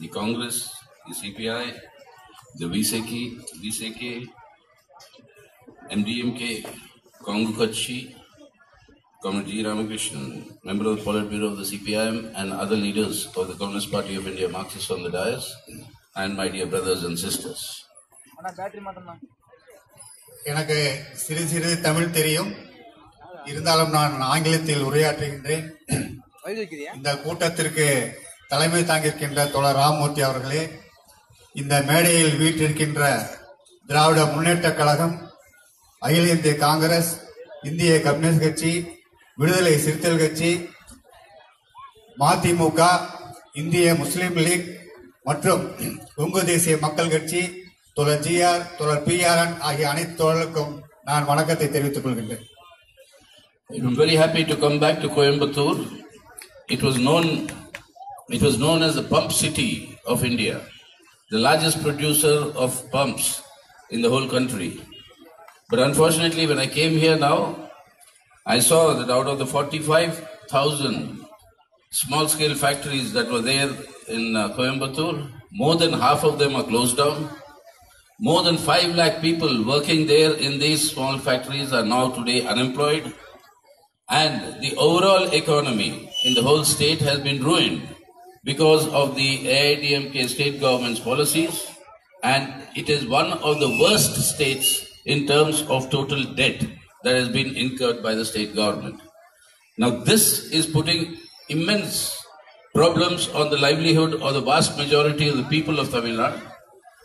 the Congress, the CPI, the VCK, VCK, MDMK, Congo Kutchi, Comrade G. Ramakrishnan, member of the Politburo of the CPIM, and other leaders of the Communist Party of India, Marxists on the dais, and my dear brothers and sisters. எனக்கு சிறு சிறு தமிழ் தெரியும் இருந்தாலும் நான் ஆங்கிலத்தில் உரையாற்றுகின்றேன் இந்த கூட்டத்திற்கு தலைமை தாங்கியிருக்கின்ற தோழர் ராமமூர்த்தி அவர்களே இந்த மேடையில் வீற்றிருக்கின்ற திராவிட முன்னேற்றக் கழகம் அகில இந்திய காங்கிரஸ் இந்திய கம்யூனிஸ்ட் கட்சி விடுதலை சிறுத்தைகள் கட்சி மதிமுக இந்திய முஸ்லீம் லீக் மற்றும் கொங்கு தேசிய மக்கள் கட்சி தோழர் ஜிஆர் தோழர் பிஆர்என் ஆகிய அனைத்து தோழர்களுக்கும் நான் வணக்கத்தை தெரிவித்துக் கொள்கின்றேன் I'm very happy to come back to Coimbatore. It was known, it was known as the pump city of India, the largest producer of pumps in the whole country. But unfortunately, when I came here now, I saw that out of the 45,000 small scale factories that were there in uh, Coimbatore, more than half of them are closed down. More than 5 lakh people working there in these small factories are now today unemployed. And the overall economy in the whole state has been ruined because of the AIDMK state government's policies. And it is one of the worst states in terms of total debt that has been incurred by the state government. Now, this is putting immense problems on the livelihood of the vast majority of the people of Tamil Nadu.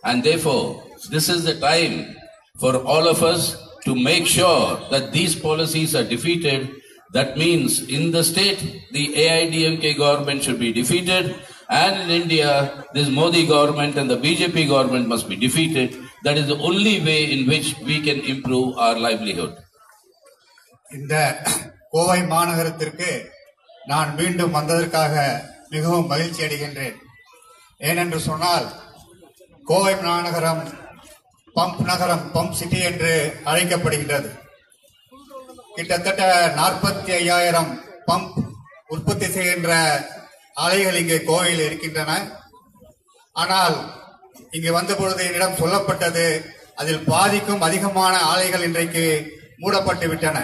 And therefore, this is the time for all of us to make sure that these policies are defeated. That means in the state, the AIDMK government should be defeated. And in India, this Modi government and the BJP government must be defeated. That is the only way in which we can improve our livelihood. இந்த கோவை மாநகரத்திற்கு நான் மீண்டும் வந்ததற்காக மிகவும் மகிழ்ச்சி அடைகின்றேன் ஏனென்று சொன்னால் கோவை மாநகரம் pump நகரம் பம்ப் சிட்டி என்று அழைக்கப்படுகின்றது கிட்டத்தட்ட நாற்பத்தி ஐயாயிரம் பம்ப் உற்பத்தி செய்கின்ற ஆலைகள் இங்கே கோவையில் இருக்கின்றன. ஆனால் இங்கு வந்த பொழுது என்னிடம் சொல்லப்பட்டது அதில் பாதிக்கும் அதிகமான ஆலைகள் இன்றைக்கு மூடப்பட்டு விட்டன.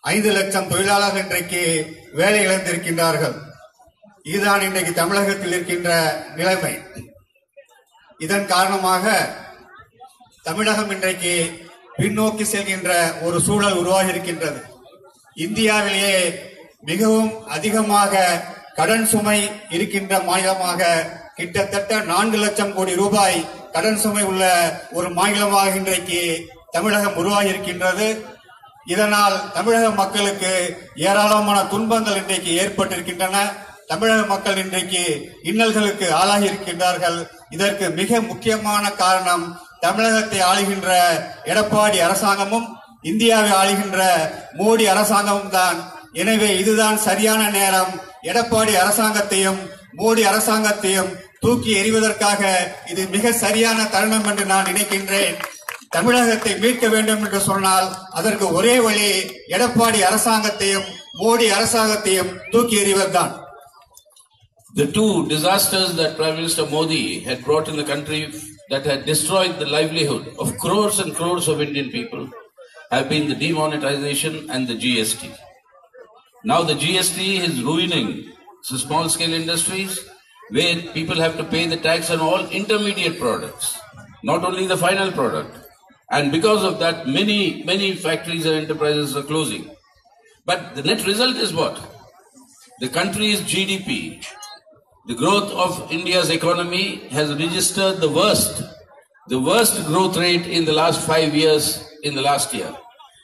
ஐந்து லட்சம் தொழிலாளர்கள் இன்றைக்கு வேலை இழந்திருக்கின்றார்கள். இதுதான் இன்றைக்கு தமிழகத்தில் இருக்கின்ற நிலைமை. இதன் காரணமாக தமிழகம் இன்றைக்கு பின்னோக்கி செல்கின்ற ஒரு சூழல் உருவாகி இருக்கின்றது இந்தியாவிலேயே மிகவும் அதிகமாக கடன் சுமை இருக்கின்ற மாநிலமாக கிட்டத்தட்ட நான்கு லட்சம் கோடி ரூபாய் கடன் சுமை உள்ள ஒரு மாநிலமாக இன்றைக்கு தமிழகம் உருவாகி இருக்கின்றது இதனால் தமிழக மக்களுக்கு ஏராளமான துன்பங்கள் இன்றைக்கு ஏற்பட்டிருக்கின்றன. தமிழக மக்கள் இன்றைக்கு இன்னல்களுக்கு ஆளாகி இருக்கின்றார்கள் இதற்கு மிக முக்கியமான காரணம் தமிழகத்தை ஆளுகின்ற எடப்பாடி அரசாங்கமும் இந்தியாவை ஆளுகின்ற மோடி அரசாங்கமும் தான். எனவே இதுதான் சரியான நேரம். எடப்பாடி அரசாங்கத்தையும் மோடி அரசாங்கத்தையும் தூக்கி எறிவதற்காக இது மிக சரியான தருணம் என்று நான் நினைக்கின்றேன். தமிழகத்தை மீட்க வேண்டும் என்று சொன்னால் அதற்கு ஒரே வழி எடப்பாடி அரசாங்கத்தையும் மோடி அரசாங்கத்தையும் தூக்கி எறிவதுதான். The two disasters that Prime Minister Modi had brought in the country that had destroyed the livelihood of crores and crores of Indian people have been the demonetization and the GST. Now the GST is ruining the small scale industries where people have to pay the tax on all intermediate products, not only the final product. And because of that, many, many factories and enterprises are closing. But the net result is what? The country's GDP the growth of India's economy has registered the worst, the worst growth rate in the last five years in the last year.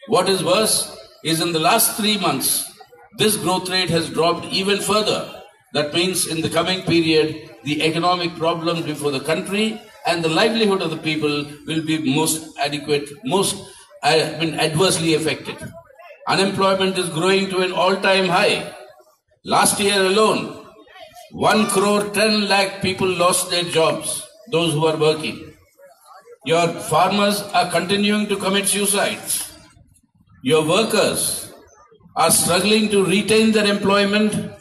What is worse is in the last three months, this growth rate has dropped even further. That means in the coming period, the economic problems before the country and the livelihood of the people will be most adequate, most I adversely affected. Unemployment is growing to an all-time high. Last year alone, 1 crore 10 lakh people lost their jobs, those who are working. Your farmers are continuing to commit suicides. Your workers are struggling to retain their employment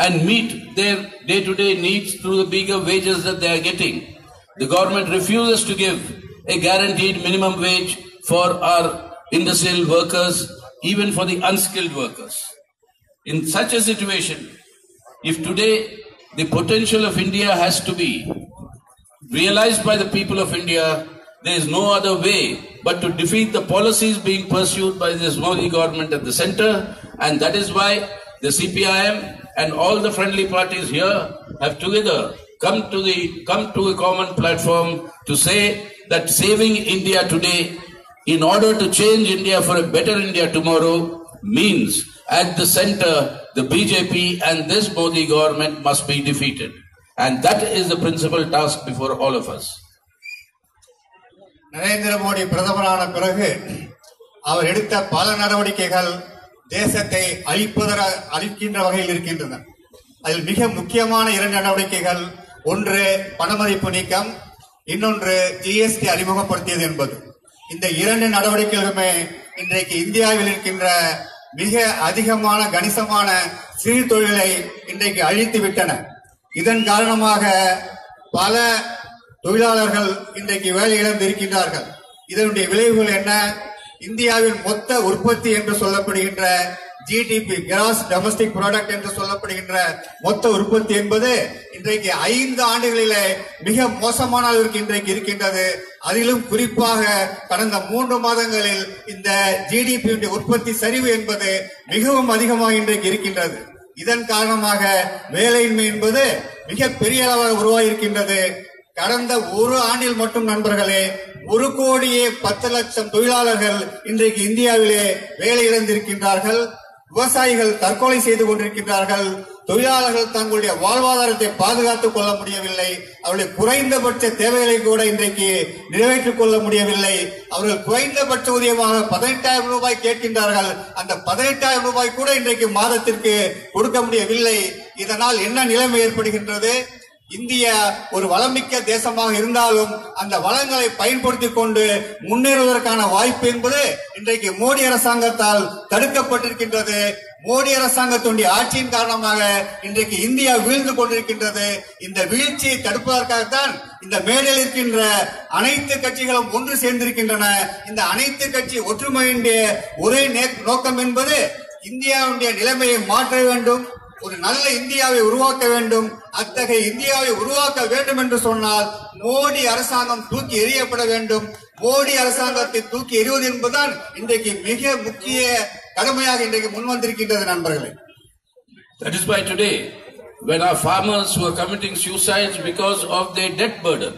and meet their day-to-day needs through the bigger wages that they are getting. The government refuses to give a guaranteed minimum wage for our industrial workers, even for the unskilled workers. In such a situation, if today the potential of India has to be realized by the people of India, there is no other way but to defeat the policies being pursued by this Modi government at the center, and that is why the CPIM and all the friendly parties here have together come to the come to a common platform to say that saving India today in order to change India for a better India tomorrow means at the center the BJP and this Modi government must be defeated. And that is the principal task before all of us. Narendra Modi பிரதமரான பிறகு அவர் எடுத்த பல நடவடிக்கைகள் தேசத்தை அழிப்பதற அழிக்கின்ற வகையில் இருக்கின்றன அதில் மிக முக்கியமான இரண்டு நடவடிக்கைகள் ஒன்று பணமதிப்பு நீக்கம் இன்னொன்று ஜிஎஸ்டி அறிமுகப்படுத்தியது என்பது இந்த இரண்டு நடவடிக்கைகளுமே இன்றைக்கு இந்தியாவில் இருக்கின்ற மிக அதிகமான கணிசமான சிறு தொழிலை இன்றைக்கு அழித்து விட்டன. இதன் காரணமாக பல தொழிலாளர்கள் இன்றைக்கு வேலை இழந்திருக்கின்றார்கள். இதனுடைய விளைவுகள் என்ன? இந்தியாவின் மொத்த உற்பத்தி என்று சொல்லப்படுகின்ற ஜிடிபி கிராஸ் டொமஸ்டிக் ப்ராடக்ட் என்று சொல்லப்படுகின்ற மொத்த உற்பத்தி என்பது இன்றைக்கு ஐந்து ஆண்டுகளிலே மிக மோசமான அளவிற்கு இன்றைக்கு இருக்கின்றது. அதிலும் குறிப்பாக கடந்த மூன்று மாதங்களில் இந்த ஜிடிபி உற்பத்தி சரிவு என்பது மிகவும் அதிகமாக இன்றைக்கு இருக்கின்றது. இதன் காரணமாக வேலையின்மை என்பது மிக பெரிய அளவாக உருவாகியிருக்கின்றது. கடந்த ஒரு ஆண்டில் மட்டும் நண்பர்களே ஒரு கோடியே பத்து லட்சம் தொழிலாளர்கள் இன்றைக்கு இந்தியாவிலே வேலை இழந்திருக்கின்றார்கள். விவசாயிகள் தற்கொலை செய்து கொண்டிருக்கின்றார்கள். தொழிலாளர்கள் தங்களுடைய வாழ்வாதாரத்தை பாதுகாத்துக் கொள்ள முடியவில்லை. அவருடைய குறைந்தபட்ச தேவைகளை கூட இன்றைக்கு நிறைவேற்றிக் கொள்ள முடியவில்லை. அவர்கள் குறைந்தபட்ச ஊதியமாக பதினெட்டாயிரம் ரூபாய் கேட்கின்றார்கள். அந்த பதினெட்டாயிரம் ரூபாய் கூட இன்றைக்கு மாதத்திற்கு கொடுக்க முடியவில்லை. இதனால் என்ன நிலைமை ஏற்படுகின்றது? இந்தியா ஒரு வளமிக்க தேசமாக இருந்தாலும் அந்த வளங்களை பயன்படுத்திக் கொண்டு முன்னேறுவதற்கான வாய்ப்பு என்பது இன்றைக்கு மோடி அரசாங்கத்தால் தடுக்கப்பட்டிருக்கின்றது. மோடி அரசாங்கத்துடைய ஆட்சியின் காரணமாக இன்றைக்கு இந்தியா வீழ்ந்து கொண்டிருக்கின்றது. இந்த வீழ்ச்சியை தடுப்பதற்காகத்தான் இந்த மேடையில் இருக்கின்ற அனைத்து கட்சிகளும் ஒன்று சேர்ந்திருக்கின்றன. இந்த அனைத்து கட்சி ஒற்றுமையுடைய ஒரே நோக்கம் என்பது இந்தியாவுடைய நிலைமையை மாற்ற வேண்டும். ஒரு நல்ல இந்தியாவை உருவாக்க வேண்டும். அத்தகைய இந்தியாவை உருவாக்க வேண்டும் என்று சொன்னால் மோடி அரசாங்கம் தூக்கி எறியப்பட வேண்டும். மோடி அரசாங்கத்தை தூக்கி எறிவது என்பதுதான் இன்றைக்கு மிக முக்கிய கடமையாக இன்றைக்கு முன்வந்திருக்கின்றது நண்பர்களே That is why today, when our farmers who are committing suicides because of their debt burden,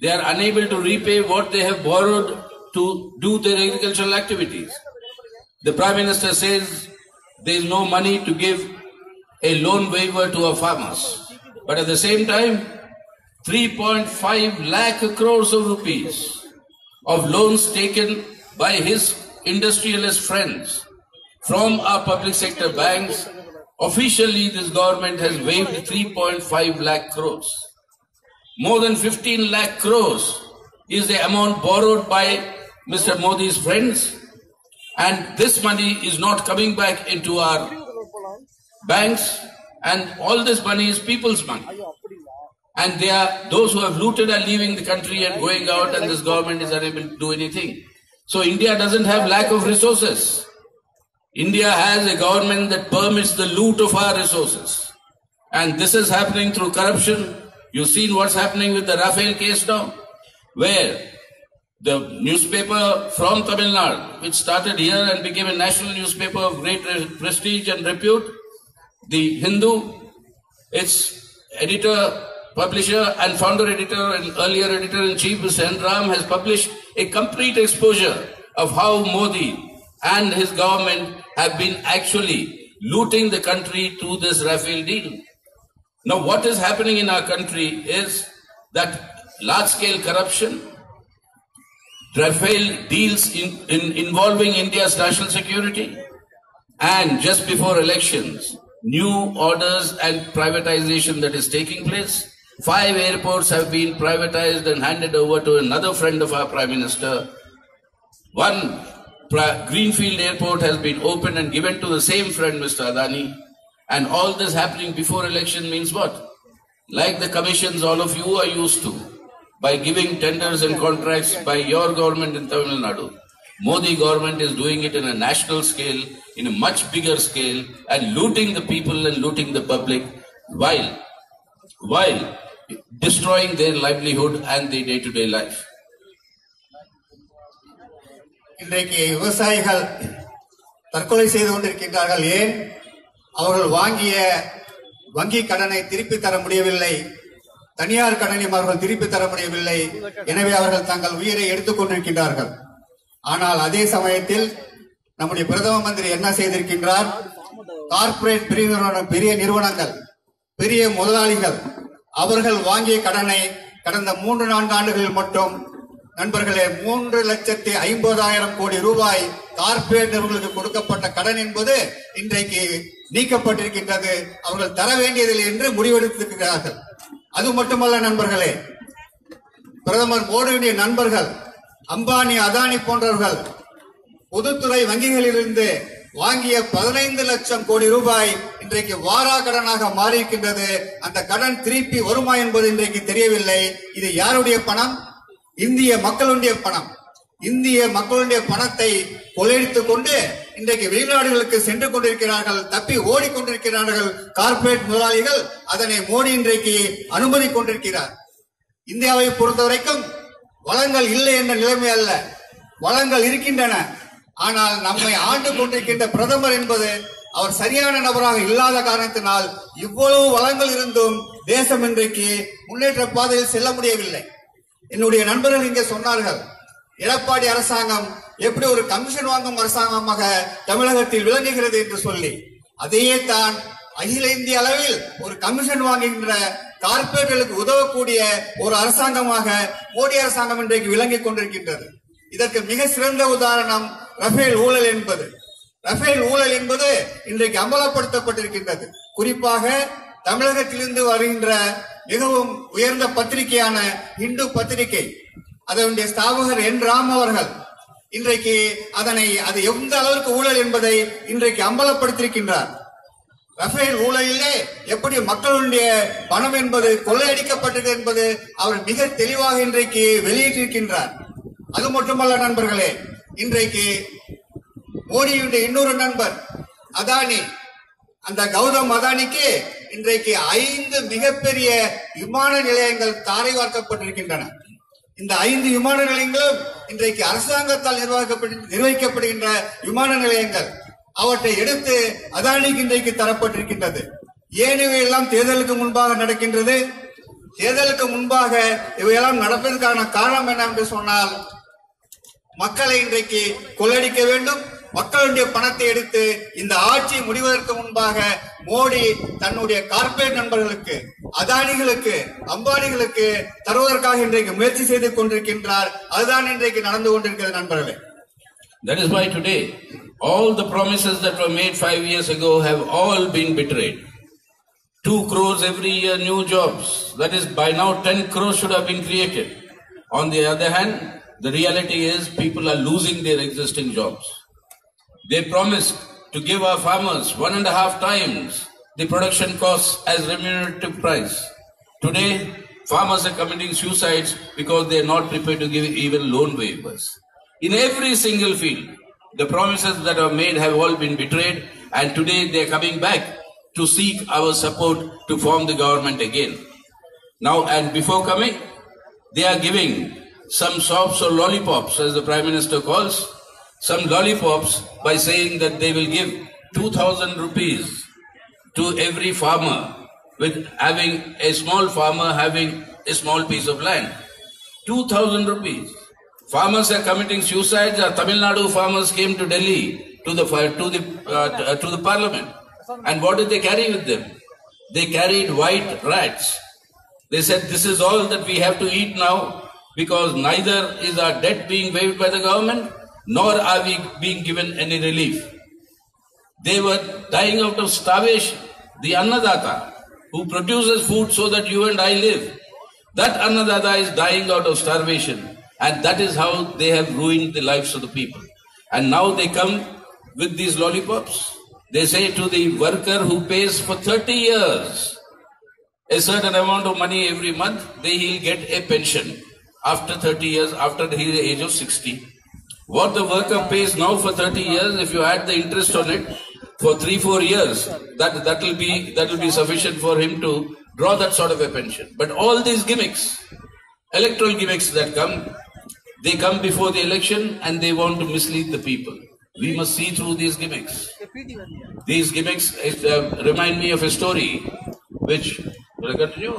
they are unable to repay what they have borrowed to do their agricultural activities. The Prime Minister says there is no money to give a loan waiver to our farmers. But at the same time, 3.5 lakh crores of rupees of loans taken by his industrialist friends from our public sector banks. Officially, this government has waived 3.5 lakh crores. More than 15 lakh crores is the amount borrowed by Mr. Modi's friends, and this money is not coming back into our banks, and all this money is people's money. And they are those who have looted are leaving the country and going out, and this government is unable to do anything. So India doesn't have lack of resources. India has a government that permits the loot of our resources. And this is happening through corruption. You've seen what's happening with the Rafael case now, where the newspaper from Tamil Nadu, which started here and became a national newspaper of great re- prestige and repute, the Hindu, its editor, publisher, and founder editor and earlier editor in chief, Mr. N. Ram, has published a complete exposure of how Modi and his government have been actually looting the country through this Rafael deal. Now, what is happening in our country is that large scale corruption, Rafael deals in, in involving India's national security, and just before elections, new orders and privatization that is taking place. Five airports have been privatized and handed over to another friend of our Prime Minister. One Greenfield airport has been opened and given to the same friend, Mr. Adani. And all this happening before election means what? Like the commissions all of you are used to, by giving tenders and contracts by your government in Tamil Nadu. Modi government is doing it in a national scale, in a much bigger scale, and looting the people and looting the public while, while destroying their livelihood and their day-to-day life. இன்றைக்கு விவசாயிகள் தற்கொலை செய்து கொண்டிருக்கின்றார்கள். ஏன்? அவர்கள் வாங்கிய வங்கி கடனை திருப்பி தர முடியவில்லை. தனியார் கடனையும் அவர்கள் திருப்பி தர முடியவில்லை. எனவே அவர்கள் தங்கள் உயிரை எடுத்துக் கொண்டிருக்கின்றார்கள். ஆனால் அதே சமயத்தில் நம்முடைய பிரதம மந்திரி என்ன செய்திருக்கின்றார்? கார்ப்பரேட் பெரிய நிறுவனம் பெரிய நிறுவனங்கள் பெரிய முதலாளிகள் அவர்கள் வாங்கிய கடனை கடந்த மூன்று நான்கு ஆண்டுகளில் மட்டும் நண்பர்களே மூன்று லட்சத்தி ஐம்பதாயிரம் கோடி ரூபாய் கார்பரேட் நிறுவனங்களுக்கு கொடுக்கப்பட்ட கடன் என்பது இன்றைக்கு நீக்கப்பட்டிருக்கின்றது. அவர்கள் தர வேண்டியதில்லை என்று முடிவெடுத்திருக்கிறார்கள். அது மட்டுமல்ல நண்பர்களே பிரதமர் மோடியுடைய நண்பர்கள் அம்பானி அதானி போன்றவர்கள் பொதுத்துறை வங்கிகளிலிருந்து வாங்கிய பதினைந்து லட்சம் கோடி ரூபாய் இன்றைக்கு வாரா கடனாக மாறியிருக்கின்றது. அந்த கடன் திருப்பி வருமா என்பது இன்றைக்கு தெரியவில்லை. இது யாருடைய பணம்? இந்திய மக்களுடைய பணம். இந்திய மக்களுடைய பணத்தை கொள்ளையடித்துக் கொண்டு இன்றைக்கு வெளிநாடுகளுக்கு சென்று கொண்டிருக்கிறார்கள் தப்பி ஓடிக்கொண்டிருக்கிறார்கள் கார்ப்பரேட் முதலாளிகள். அதனை மோடி இன்றைக்கு அனுமதி கொண்டிருக்கிறார். இந்தியாவை பொறுத்தவரைக்கும் வளங்கள் இல்லை என்ற நிலைமை அல்ல. வளங்கள் இருக்கின்றன. ஆனால் நம்மை ஆண்டு கொண்டிருக்கின்ற பிரதமர் என்பது அவர் சரியான நபராக இல்லாத காரணத்தினால் இவ்வளவு வளங்கள் இருந்தும் தேசம் இன்றைக்கு முன்னேற்ற பாதையில் செல்ல முடியவில்லை. என்னுடைய நண்பர்கள் இங்கே சொன்னார்கள் எடப்பாடி அரசாங்கம் எப்படி ஒரு கமிஷன் வாங்கும் அரசாங்கமாக தமிழகத்தில் விளங்குகிறது? என்று சொல்லி. அதையே தான் அகில இந்திய அளவில் ஒரு கமிஷன் வாங்குகின்ற கார்பரேட்டுகளுக்கு உதவக்கூடிய ஒரு அரசாங்கமாக மோடி அரசாங்கம் இன்றைக்கு விளங்கிக் கொண்டிருக்கின்றது. இதற்கு மிக சிறந்த உதாரணம் ரஃபேல் ஊழல் என்பது. ரஃபேல் ஊழல் என்பது இன்றைக்கு அம்பலப்படுத்தப்பட்டிருக்கின்றது குறிப்பாக தமிழகத்திலிருந்து வருகின்ற மிகவும் உயர்ந்த பத்திரிகையான இந்து பத்திரிகை அதனுடைய ஸ்தாபகர் என் ராம் அவர்கள் இன்றைக்கு அதனை அது எந்த அளவிற்கு ஊழல் என்பதை இன்றைக்கு அம்பலப்படுத்தியிருக்கின்றார். ரஃபேல் ஊழலிலே எப்படி மக்களுடைய பணம் என்பது கொள்ளையடிக்கப்பட்டது என்பது அவர் மிக தெளிவாக இன்றைக்கு வெளியிட்டிருக்கின்றார். அது மட்டுமல்ல நண்பர்களே இன்றைக்கு மோடியுடைய இன்னொரு நண்பர் அதானி. அந்த கௌதம் அதானிக்கு இன்றைக்கு ஐந்து மிகப்பெரிய விமான நிலையங்கள் தாரை வார்க்கப்பட்டிருக்கின்றன இந்த ஐந்து விமான நிலையங்களும் இன்றைக்கு அரசாங்கத்தால் நிர்வகிக்கப்பட்டு நிர்வகிக்கப்படுகின்ற விமான நிலையங்கள். அவற்றை எடுத்து அதானிக்கு இன்றைக்கு தரப்பட்டிருக்கின்றது. ஏனிவையெல்லாம் தேர்தலுக்கு முன்பாக நடக்கின்றது? தேர்தலுக்கு முன்பாக இவையெல்லாம் நடப்பதற்கான காரணம் என்ன என்று சொன்னால் மக்களை இன்றைக்கு கொள்ளடிக்க வேண்டும். மக்களுடைய பணத்தை எடுத்து இந்த ஆட்சி முடிவதற்கு முன்பாக மோடி தன்னுடைய கார்பரேட் நண்பர்களுக்கு அதானிகளுக்கு அம்பானிகளுக்கு தருவதற்காக இன்றைக்கு முயற்சி செய்து கொண்டிருக்கின்றார் அதுதான் இன்றைக்கு நடந்து கொண்டிருக்கிறது நண்பர்களே That is why today, all the promises that were made five years ago have all been betrayed. Two crores every year, new jobs. That is, by now, ten crores should have been created. On the other hand, the reality is people are losing their existing jobs. They promised to give our farmers one and a half times the production costs as remunerative price. Today, farmers are committing suicides because they are not prepared to give even loan waivers. In every single field, the promises that are made have all been betrayed, and today they are coming back to seek our support to form the government again. Now, and before coming, they are giving some sops or lollipops, as the Prime Minister calls, some lollipops by saying that they will give 2000 rupees to every farmer with having a small farmer having a small piece of land. 2000 rupees. Farmers are committing suicides. Tamil Nadu farmers came to Delhi to the to the uh, to the parliament, and what did they carry with them? They carried white rats. They said, "This is all that we have to eat now, because neither is our debt being waived by the government, nor are we being given any relief." They were dying out of starvation. The Annadata, who produces food so that you and I live, that Annadata is dying out of starvation. And that is how they have ruined the lives of the people. And now they come with these lollipops. They say to the worker who pays for 30 years a certain amount of money every month, they he'll get a pension after 30 years, after the age of 60. What the worker pays now for 30 years, if you add the interest on it for three, four years, that that will be that will be sufficient for him to draw that sort of a pension. But all these gimmicks, electoral gimmicks that come, they come before the election and they want to mislead the people. We must see through these gimmicks. These gimmicks uh, remind me of a story which will I continue?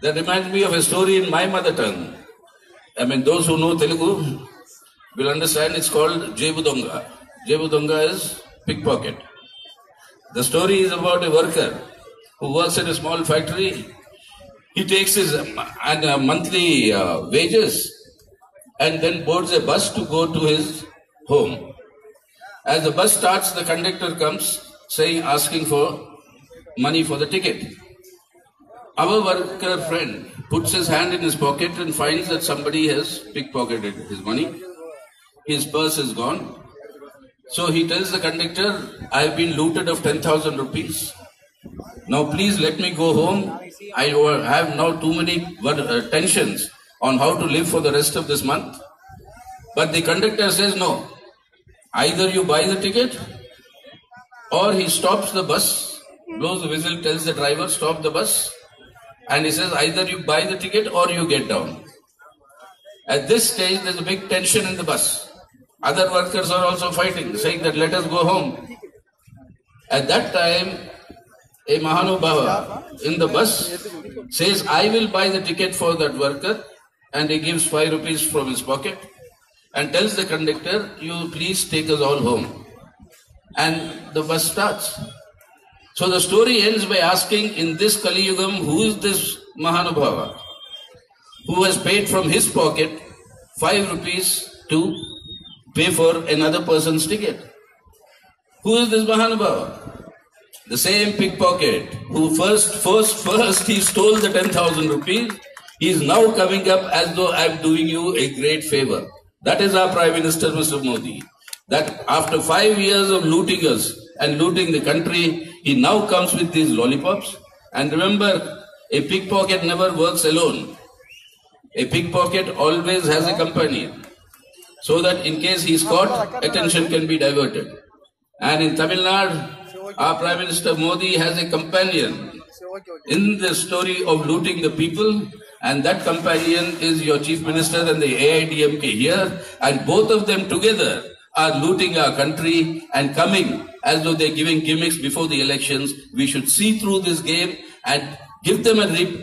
That reminds me of a story in my mother tongue. I mean, those who know Telugu will understand it's called Jebudonga. Jebudonga is pickpocket. The story is about a worker who works in a small factory. He takes his and, uh, monthly uh, wages and then boards a bus to go to his home. As the bus starts, the conductor comes saying, asking for money for the ticket. Our worker friend puts his hand in his pocket and finds that somebody has pickpocketed his money. His purse is gone. So he tells the conductor, I have been looted of 10,000 rupees. Now please let me go home. I have now too many uh, tensions on how to live for the rest of this month. But the conductor says no. Either you buy the ticket or he stops the bus, blows the whistle, tells the driver, stop the bus, and he says either you buy the ticket or you get down. At this stage, there's a big tension in the bus. Other workers are also fighting, saying that let us go home. At that time, a Mahanubhava in the bus says, I will buy the ticket for that worker, and he gives five rupees from his pocket and tells the conductor, You please take us all home. And the bus starts. So the story ends by asking, In this Kali Yugam, who is this Mahanubhava who has paid from his pocket five rupees to pay for another person's ticket? Who is this Mahanubhava? The same pickpocket who first, first, first he stole the 10,000 rupees. He is now coming up as though I am doing you a great favor. That is our Prime Minister, Mr. Modi. That after five years of looting us and looting the country, he now comes with these lollipops. And remember, a pickpocket never works alone. A pickpocket always has a company. So that in case he is caught, attention can be diverted. And in Tamil Nadu, our Prime Minister Modi has a companion in the story of looting the people. And that companion is your Chief Minister and the AIDMK here. And both of them together are looting our country and coming as though they're giving gimmicks before the elections. We should see through this game and give them a, re-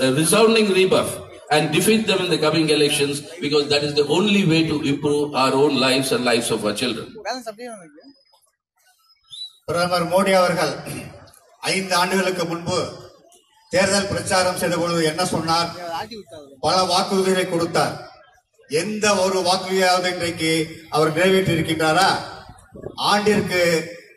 a resounding rebuff and defeat them in the coming elections because that is the only way to improve our own lives and lives of our children. Balance அப்படியே எனக்கு பிரதமர் மோடி அவர்கள் ஐந்து ஆண்டுகளுக்கு முன்பு தேர்தல் பிரச்சாரம் செய்த பொழுது என்ன சொன்னார் ஆட்டி விட்டாது பல வாக்குறுதிகளை கொடுத்தார் எந்த ஒரு வாக்குறுதியாவது இன்றைக்கு அவர் நிறைவேற்றியிருக்கின்றாரா? ஆண்டிற்கு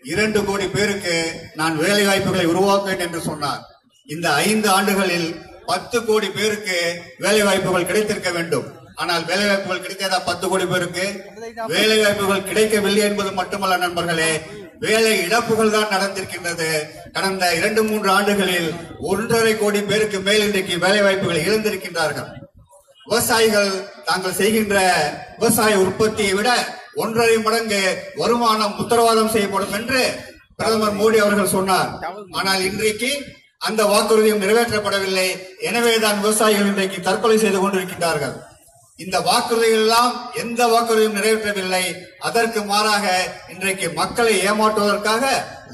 இரண்டு கோடி பேருக்கு நான் வேலை வாய்ப்புகளை உருவாக்குவேன் என்று சொன்னார். இந்த ஐந்து ஆண்டுகளில் பத்து கோடி பேருக்கு வேலை வாய்ப்புகள் கிடைத்திருக்க வேண்டும். ஆனால் வேலை வாய்ப்புகள் கிடைத்ததா பத்து கோடி பேருக்கு? வேலை வாய்ப்புகள் கிடைக்கவில்லை என்பது மட்டுமல்ல நண்பர்களே வேலை இழப்புகள் தான் நடந்திருக்கின்றது. கடந்த இரண்டு மூன்று ஆண்டுகளில் ஒன்றரை கோடி பேருக்கு மேல் இன்றைக்கு வேலை வாய்ப்புகளை இழந்திருக்கின்றார்கள். விவசாயிகள் தாங்கள் செய்கின்ற விவசாய உற்பத்தியை விட ஒன்றரை மடங்கு வருமானம் உத்தரவாதம் செய்யப்படும் என்று பிரதமர் மோடி அவர்கள் சொன்னார். ஆனால் இன்றைக்கு அந்த வாக்குறுதியும் நிறைவேற்றப்படவில்லை. எனவேதான் விவசாயிகள் இன்றைக்கு தற்கொலை செய்து கொண்டிருக்கின்றார்கள். இந்த வாக்குறுதிகள் எல்லாம் எந்த வாக்குறுதியும் நிறைவேற்றவில்லை. அதற்கு மாறாக இன்றைக்கு மக்களை ஏமாற்றுவதற்காக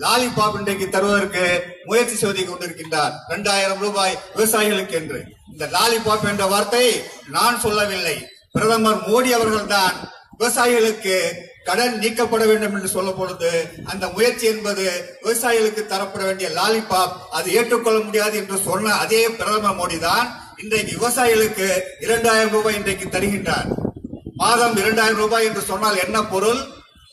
லாலிபாப் இன்றைக்கு தருவதற்கு முயற்சி செய்து கொண்டிருக்கின்றார். இரண்டாயிரம் ரூபாய் விவசாயிகளுக்கு என்று. இந்த லாலிபாப் என்ற வார்த்தை நான் சொல்லவில்லை. பிரதமர் மோடி அவர்கள்தான் விவசாயிகளுக்கு கடன் நீக்கப்பட வேண்டும் என்று சொல்ல பொழுது அந்த முயற்சி என்பது விவசாயிகளுக்கு தரப்பட வேண்டிய லாலிபாப் அது ஏற்றுக்கொள்ள முடியாது என்று சொன்ன அதே பிரதமர் மோடி தான் இன்றைக்கு விவசாயிகளுக்கு இரண்டாயிரம் ரூபாய் இன்றைக்கு தருகின்றார். மாதம் இரண்டாயிரம் ரூபாய் என்று சொன்னால் என்ன பொருள்?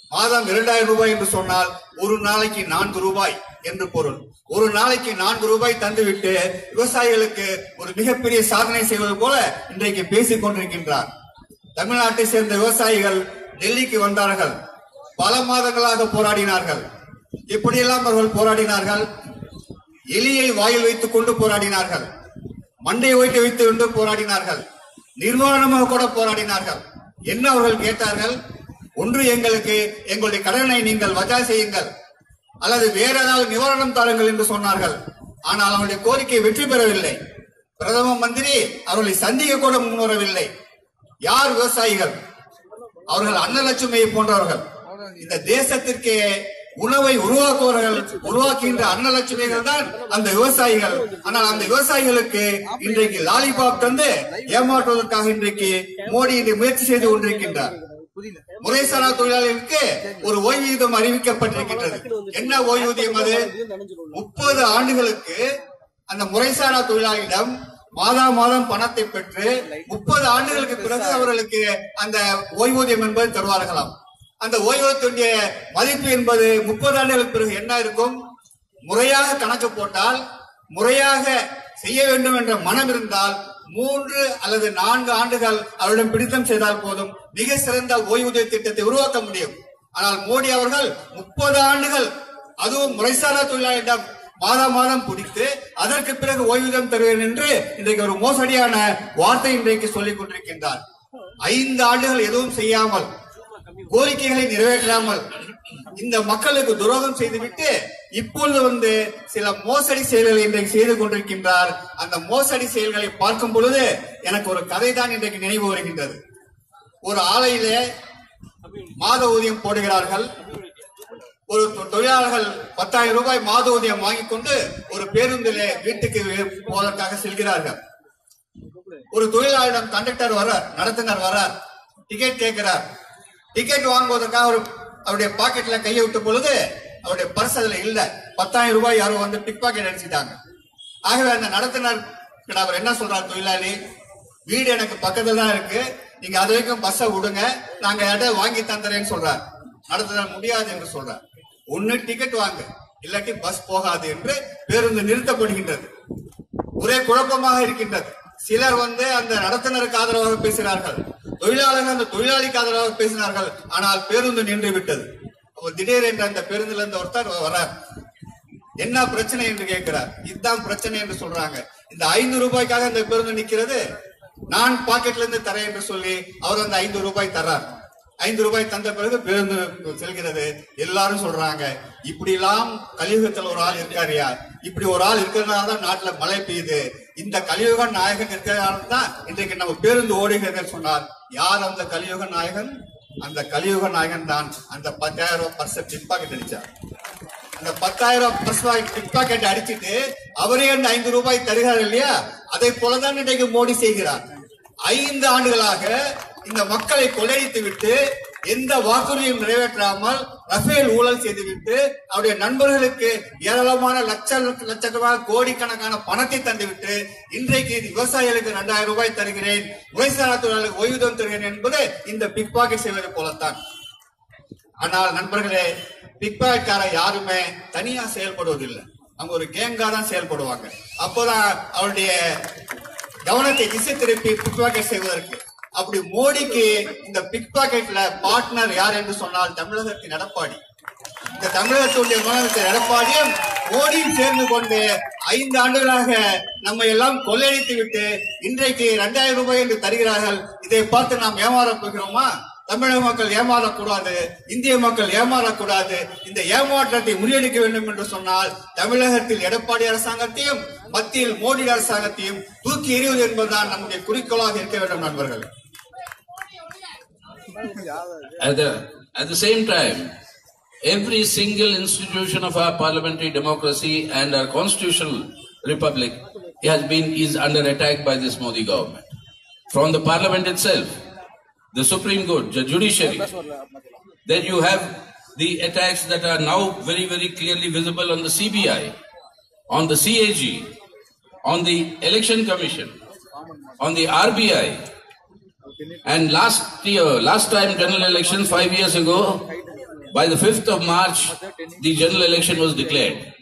மாதம் இரண்டாயிரம் ரூபாய் என்று சொன்னால் ஒரு நாளைக்கு நான்கு ரூபாய் என்று பொருள். ஒரு நாளைக்கு நான்கு ரூபாய் தந்துவிட்டு விவசாயிகளுக்கு ஒரு மிகப்பெரிய சாதனை செய்வது போல இன்றைக்கு பேசிக் கொண்டிருக்கின்றார். தமிழ்நாட்டை சேர்ந்த விவசாயிகள் டெல்லிக்கு வந்தார்கள். பல மாதங்களாக போராடினார்கள். எப்படியெல்லாம் அவர்கள் போராடினார்கள்? எலியை வாயில் வைத்துக் கொண்டு போராடினார்கள். மண்டை வைத்து கொண்டு போராடினார்கள். நிர்வாணமாக கூட போராடினார்கள். என்ன அவர்கள் கேட்டார்கள்? ஒன்று எங்களுக்கு எங்களுடைய கடனை நீங்கள் வஜா செய்யுங்கள். அல்லது வேற ஏதாவது நிவாரணம் தாருங்கள் என்று சொன்னார்கள். ஆனால் அவருடைய கோரிக்கை வெற்றி பெறவில்லை. பிரதம மந்திரி அவர்களை சந்திக்க கூட முன்வரவில்லை. யார் விவசாயிகள்? அவர்கள் அன்னலட்சுமியை போன்றவர்கள். இந்த தேசத்திற்கே உணவை உருவாக்குவர்கள் உருவாக்குகின்ற அன்னலட்சுமிகள் தான் அந்த விவசாயிகள். ஆனால் அந்த விவசாயிகளுக்கு இன்றைக்கு லாலிபாப் தந்து ஏமாற்றுவதற்காக இன்றைக்கு மோடி இதை முயற்சி செய்து கொண்டிருக்கின்றார். முறைசாரா தொழிலாளர்களுக்கு ஒரு ஓய்வூதியம் அறிவிக்கப்பட்டிருக்கின்றது. என்ன ஓய்வூதியம் அது? முப்பது ஆண்டுகளுக்கு அந்த முறைசாரா தொழிலாளியிடம் மாதா மாதம் பணத்தை பெற்று முப்பது ஆண்டுகளுக்கு பிறகு அவர்களுக்கு அந்த ஓய்வூதியம் என்பது தருவார்களாம். அந்த ஓய்வூதியத்துடைய மதிப்பு என்பது முப்பது ஆண்டுகளுக்கு பிறகு என்ன இருக்கும்? முறையாக கணக்கு போட்டால் முறையாக செய்ய வேண்டும் என்ற மனம் இருந்தால் மூன்று அல்லது நான்கு ஆண்டுகள் அவரிடம் பிடித்தம் செய்தால் போதும். மிக சிறந்த ஓய்வூதிய திட்டத்தை உருவாக்க முடியும். ஆனால் மோடி அவர்கள் முப்பது ஆண்டுகள் அதுவும் முறைசாரா தொழிலாளியிடம் மாதம் மாதம் பிடித்து அதற்கு பிறகு ஓய்வூதியம் தருவேன் என்று இன்றைக்கு ஒரு மோசடியான வார்த்தை இன்றைக்கு சொல்லிக் கொண்டிருக்கின்றார். ஐந்து ஆண்டுகள் எதுவும் செய்யாமல் கோரிக்கைகளை நிறைவேற்றாமல் இந்த மக்களுக்கு துரோகம் செய்துவிட்டு இப்பொழுது வந்து சில மோசடி செயல்களை இன்றைக்கு செய்து கொண்டிருக்கின்றார். அந்த மோசடி செயல்களை பார்க்கும் பொழுது எனக்கு ஒரு கதை தான் இன்றைக்கு நினைவு வருகின்றது. ஒரு ஆலையிலே மாத ஊதியம் போடுகிறார்கள். ஒரு தொ- தொழிலாளர்கள் பத்தாயிரம் ரூபாய் மாத ஊதியம் வாங்கிக் கொண்டு ஒரு பேருந்திலே வீட்டுக்கு போவதற்காக செல்கிறார்கள். ஒரு தொழிலாளரிடம் கண்டக்டர் வர நடத்துனர் வர்றார் டிக்கெட் கேட்கிறார். டிக்கெட் வாங்குவதற்காக ஒரு அவருடைய பாக்கெட்ல கையை விட்ட பொழுது அவருடைய பர்ஸ் அதுல இல்ல. பத்தாயிரம் ரூபாய் யாரோ வந்து பிக் பாக்கெட் அடிச்சுட்டாங்க. ஆகவே அந்த நடத்தினர் அவர் என்ன சொல்றாரு தொழிலாளி? வீடு எனக்கு பக்கத்துல தான் இருக்கு. நீங்க அது வரைக்கும் பஸ்ஸை விடுங்க. நாங்க இடம் வாங்கி தந்துறேன்னு சொல்றாரு. நடத்தினர் முடியாது என்று சொல்றார். ஒண்ணு டிக்கெட் வாங்க. இல்லாட்டி பஸ் போகாது என்று பேருந்து நிறுத்தப்படுகின்றது. ஒரே குழப்பமாக இருக்கின்றது. சிலர் வந்து அந்த நடத்துனருக்கு ஆதரவாக பேசினார்கள். தொழிலாளர்கள் அந்த தொழிலாளிக்கு ஆதரவாக பேசினார்கள். ஆனால் பேருந்து நின்று விட்டது. அப்போ என்ற அந்த பேருந்துல இருந்து ஒருத்தர் வரார் என்ன பிரச்சனை என்று கேட்கிறார். இதுதான் பிரச்சனை என்று சொல்றாங்க. இந்த ஐந்து ரூபாய்க்காக அந்த பேருந்து நிக்கிறது நான் பாக்கெட்ல இருந்து தரேன் என்று சொல்லி அவர் அந்த ஐந்து ரூபாய் தர்றார். ஐந்து ரூபாய் தந்த பிறகு பேருந்து செல்கிறது. எல்லாரும் சொல்றாங்க இப்படி எல்லாம் கலியுகத்துல ஒரு ஆள் இருக்காருயா இப்படி ஒரு ஆள் இருக்கிறதுனால தான் நாட்டுல மழை பெய்யுது. இந்த கலியுக நாயகன் இருக்கிறதுனால தான் இன்றைக்கு நம்ம பேருந்து ஓடுகிறது சொன்னார். யார் அந்த கலியுக நாயகன்? அந்த கலியுக நாயகன் தான். அந்த பத்தாயிரம் பர்சன் பர்ச பிக்பாக்கெட் அடிச்சார். அந்த பத்தாயிரம் ரூபாய் பிக்பாக்கெட் அடிச்சிட்டு அவரே அந்த ஐந்து ரூபாய் தருகிறார் இல்லையா? அதை போலதான் இன்றைக்கு மோடி செய்கிறார். ஐந்து ஆண்டுகளாக இந்த மக்களை கொள்ளையடித்து விட்டு எந்த வாக்குறுதியும் நிறைவேற்றாமல் ரஃபேல் ஊழல் செய்துவிட்டு அவருடைய நண்பர்களுக்கு ஏராளமான லட்ச லட்சக்கணக்கான கோடிக்கணக்கான பணத்தை தந்துவிட்டு இன்றைக்கு விவசாயிகளுக்கு இரண்டாயிரம் ரூபாய் தருகிறேன். விவசாய தொழிலாளர்களுக்கு ஓய்வூதியம் தருகிறேன் என்பது இந்த பிக் பாக்கெட் செய்வது போலத்தான். ஆனால் நண்பர்களே பிக்பாக்கெட்கார யாருமே தனியா செயல்படுவதில்லை. அவங்க ஒரு கேங்கா தான் செயல்படுவாங்க. அப்போதான் அவருடைய கவனத்தை திசை திருப்பி பிக்பாக்கை செய்வதற்கு அப்படி மோடிக்கு இந்த பிக் பாக்கெட்ல பார்ட்னர் யார் என்று சொன்னால் தமிழகத்தின் எடப்பாடி. இந்த தமிழகத்துடைய முதலமைச்சர் எடப்பாடியும் மோடியும் சேர்ந்து கொண்டு ஐந்து ஆண்டுகளாக நம்ம எல்லாம் கொள்ளையடித்து விட்டு இன்றைக்கு இரண்டாயிரம் ரூபாய் என்று தருகிறார்கள். இதை பார்த்து நாம் ஏமாறப் போகிறோமா? தமிழக மக்கள் ஏமாறக்கூடாது இந்திய மக்கள் ஏமாறக்கூடாது. இந்த ஏமாற்றத்தை முறியடிக்க வேண்டும் என்று சொன்னால் தமிழகத்தில் எடப்பாடி அரசாங்கத்தையும் மத்தியில் மோடி அரசாங்கத்தையும் தூக்கி எறிவது என்பதுதான் நம்முடைய குறிக்கோளாக இருக்க வேண்டும் நண்பர்கள். At the, at the same time, every single institution of our parliamentary democracy and our constitutional republic has been is under attack by this Modi government. From the parliament itself, the Supreme Court, the judiciary, then you have the attacks that are now very, very clearly visible on the CBI, on the CAG, on the Election Commission, on the RBI, and last year, last time general election five years ago, by the 5th of March, the general election was declared.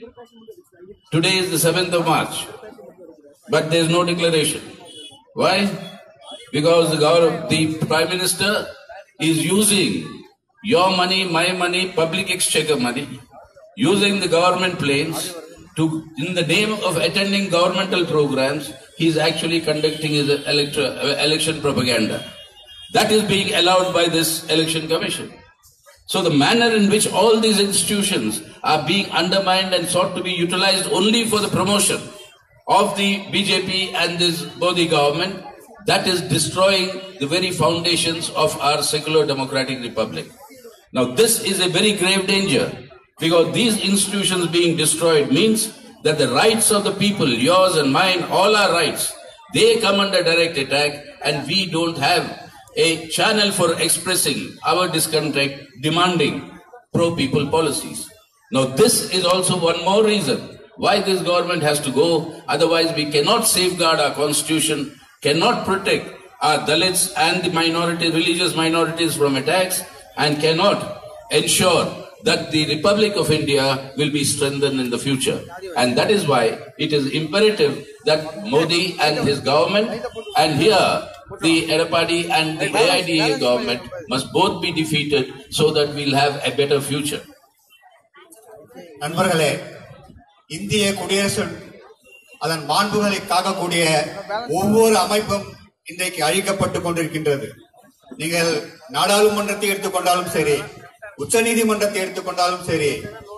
Today is the 7th of March, but there is no declaration. Why? Because the, government, the Prime Minister is using your money, my money, public exchequer money, using the government planes to, in the name of attending governmental programs, he is actually conducting his election propaganda. That is being allowed by this election commission. So the manner in which all these institutions are being undermined and sought to be utilized only for the promotion of the BJP and this Modi government, that is destroying the very foundations of our secular democratic republic. Now this is a very grave danger because these institutions being destroyed means that the rights of the people, yours and mine, all our rights, they come under direct attack and we don't have a channel for expressing our discontent, demanding pro-people policies. Now this is also one more reason why this government has to go. Otherwise we cannot safeguard our constitution, cannot protect our Dalits and the minority, religious minorities from attacks and cannot ensure that the Republic of India will be strengthened in the future. And that is why it is imperative that Modi and his government and here the Erapadi and the AIDA government must both be defeated so that we'll have a better future. நண்பர்களே இந்திய குடியரசு அதன் மாண்புகளை காக்கக்கூடிய ஒவ்வொரு அமைப்பும் இன்றைக்கு அழிக்கப்பட்டுக் கொண்டிருக்கின்றது நீங்கள் நாடாளுமன்றத்தை எடுத்துக்கொண்டாலும் சரி உச்சநீதிமன்றத்தை எடுத்துக்கொண்டாலும் சரி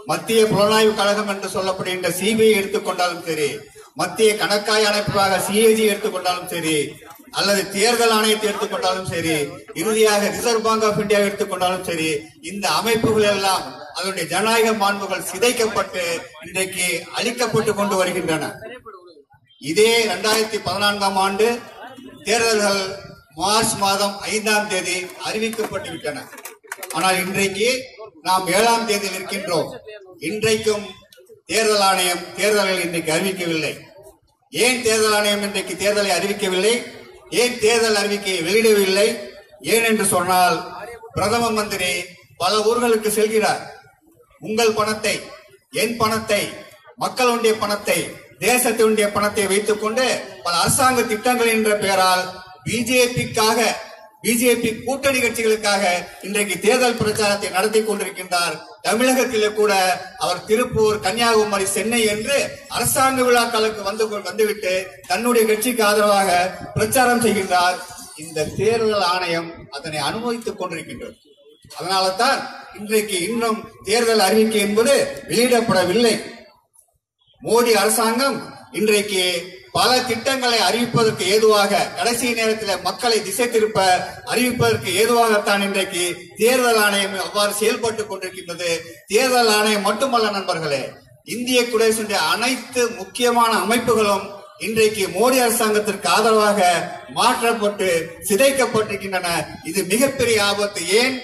மத்திய புலனாய்வு கழகம் என்று சொல்லப்படுகின்ற சிபிஐ எடுத்துக்கொண்டாலும் சரி மத்திய கணக்காய் அமைப்பாக சிஏஜி எடுத்துக்கொண்டாலும் சரி அல்லது தேர்தல் ஆணையத்தை எடுத்துக்கொண்டாலும் சரி இறுதியாக ரிசர்வ் பேங்க் ஆஃப் இந்தியா எடுத்துக்கொண்டாலும் சரி இந்த அமைப்புகள் எல்லாம் அதனுடைய ஜனநாயக மாண்புகள் சிதைக்கப்பட்டு இன்றைக்கு அழிக்கப்பட்டு கொண்டு வருகின்றன. இதே இரண்டாயிரத்தி பதினான்காம் ஆண்டு தேர்தல்கள் மார்ச் மாதம் ஐந்தாம் தேதி அறிவிக்கப்பட்டு விட்டன ஆனால் இன்றைக்கு நாம் ஏழாம் தேதியில் இருக்கின்றோம். இன்றைக்கும் தேர்தல் ஆணையம் தேர்தல்களை இன்றைக்கு அறிவிக்கவில்லை. ஏன் தேர்தல் ஆணையம் இன்றைக்கு தேர்தலை அறிவிக்கவில்லை? ஏன் தேர்தல் அறிவிக்கையை வெளியிடவில்லை? ஏன் என்று சொன்னால் பிரதம மந்திரி பல ஊர்களுக்கு செல்கிறார். உங்கள் பணத்தை என் பணத்தை மக்களுடைய பணத்தை தேசத்தினுடைய பணத்தை வைத்துக் கொண்டு பல அரசாங்க திட்டங்கள் என்ற பெயரால் பிஜேபிக்காக பிஜேபி கூட்டணி கட்சிகளுக்காக இன்றைக்கு தேர்தல் பிரச்சாரத்தை நடத்தி கொண்டிருக்கின்றார். தமிழகத்திலே கூட அவர் திருப்பூர் கன்னியாகுமரி சென்னை என்று அரசாங்க விழாக்களுக்கு வந்து வந்துவிட்டு தன்னுடைய கட்சிக்கு ஆதரவாக பிரச்சாரம் செய்கின்றார். இந்த தேர்தல் ஆணையம் அதனை அனுமதித்துக் கொண்டிருக்கின்றது. அதனால தான் இன்றைக்கு இன்னும் தேர்தல் அறிவிக்கை என்பது வெளியிடப்படவில்லை. மோடி அரசாங்கம் இன்றைக்கு பல திட்டங்களை அறிவிப்பதற்கு ஏதுவாக கடைசி நேரத்தில் மக்களை திசை திருப்ப அறிவிப்பதற்கு ஏதுவாகத்தான் இன்றைக்கு தேர்தல் ஆணையம் அவ்வாறு செயல்பட்டுக் கொண்டிருக்கின்றது. தேர்தல் ஆணையம் மட்டுமல்ல நண்பர்களே இந்திய குடியரசுடைய அனைத்து முக்கியமான அமைப்புகளும் இன்றைக்கு மோடி அரசாங்கத்திற்கு ஆதரவாக மாற்றப்பட்டு சிதைக்கப்பட்டிருக்கின்றன. இது மிகப்பெரிய ஆபத்து. ஏன்?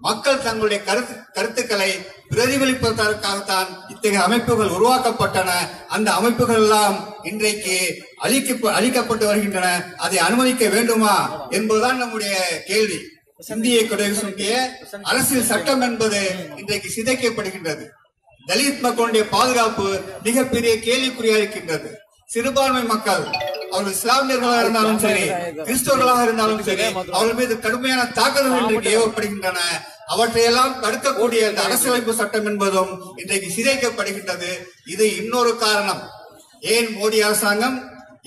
மக்கள் தங்களுடைய கருத்து கருத்துக்களை பிரதிபலிப்பதற்காகத்தான் இத்தகைய அமைப்புகள் உருவாக்கப்பட்டன. அந்த அமைப்புகள் எல்லாம் இன்றைக்கு அழிக்க அழிக்கப்பட்டு வருகின்றன. அதை அனுமதிக்க வேண்டுமா என்பதுதான் நம்முடைய கேள்வி. இந்திய குடியரசுடைய அரசியல் சட்டம் என்பது இன்றைக்கு சிதைக்கப்படுகின்றது. தலித் மக்களுடைய பாதுகாப்பு மிகப்பெரிய கேள்விக்குறியா இருக்கின்றது சிறுபான்மை மக்கள் அவர்கள் இஸ்லாமியர்களாக இருந்தாலும் சரி கிறிஸ்தவர்களாக இருந்தாலும் சரி அவர்கள் மீது கடுமையான தாக்குதல்கள் இன்றைக்கு ஏவப்படுகின்றன அவற்றையெல்லாம் தடுக்கக்கூடிய இந்த அரசியலமைப்பு சட்டம் என்பதும் இன்றைக்கு சிதைக்கப்படுகின்றது. இது இன்னொரு காரணம். ஏன் மோடி அரசாங்கம்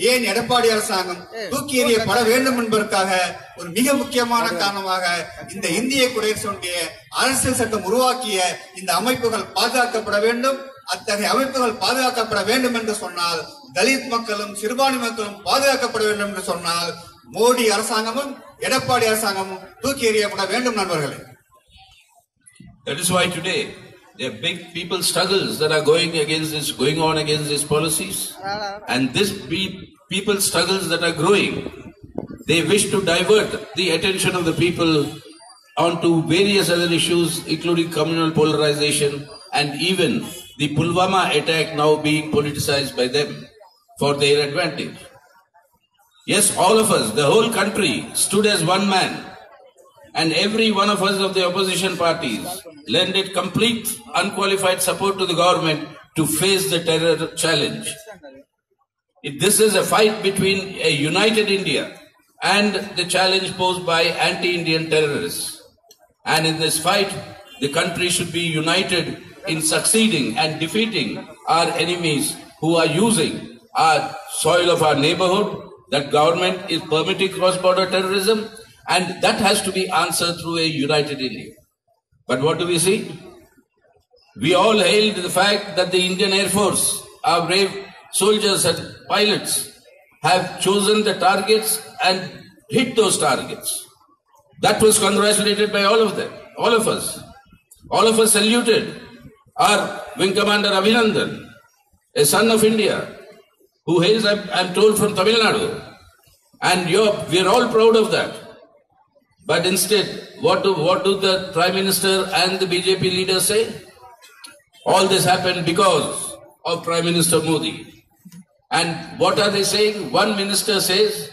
ஏன் எடப்பாடி அரசாங்கம் தூக்கி எறியப்பட வேண்டும் என்பதற்காக ஒரு மிக முக்கியமான காரணமாக இந்த இந்திய குடியரசுடைய அரசியல் சட்டம் உருவாக்கிய இந்த அமைப்புகள் பாதுகாக்கப்பட வேண்டும் அத்தகைய அமைப்புகள் பாதுகாக்கப்பட வேண்டும் என்று சொன்னால் தலித் மக்களும் சிறுபான்மை மக்களும் பாதுகாக்கப்பட வேண்டும் என்று சொன்னால் மோடி அரசாங்கமும் எடப்பாடி அரசாங்கமும் தூக்கி எறியப்பட வேண்டும் நண்பர்களே. That is why today there are big people struggles that are going against this, going on against these policies. And this pe- people struggles that are growing. They wish to divert the attention of the people onto various other issues, including communal polarization and even the Pulwama attack now being politicized by them for their advantage. Yes, all of us, the whole country stood as one man and every one of us of the opposition parties lended complete unqualified support to the government to face the terror challenge. This is a fight between a united India and the challenge posed by anti-Indian terrorists. And in this fight, the country should be united in succeeding and defeating our enemies who are using our soil of our neighborhood. That government is permitting cross-border terrorism and that has to be answered through a united India. But what do we see? We all hailed the fact that the Indian Air Force, our brave soldiers and pilots, have chosen the targets and hit those targets. That was congratulated by all of them, all of us. All of us saluted our Wing Commander Abhinandan, a son of India, who hails, I'm, I'm told, from Tamil Nadu. And we're all proud of that. But instead, what do, what do the Prime Minister and the BJP leaders say? All this happened because of Prime Minister Modi. And what are they saying? One minister says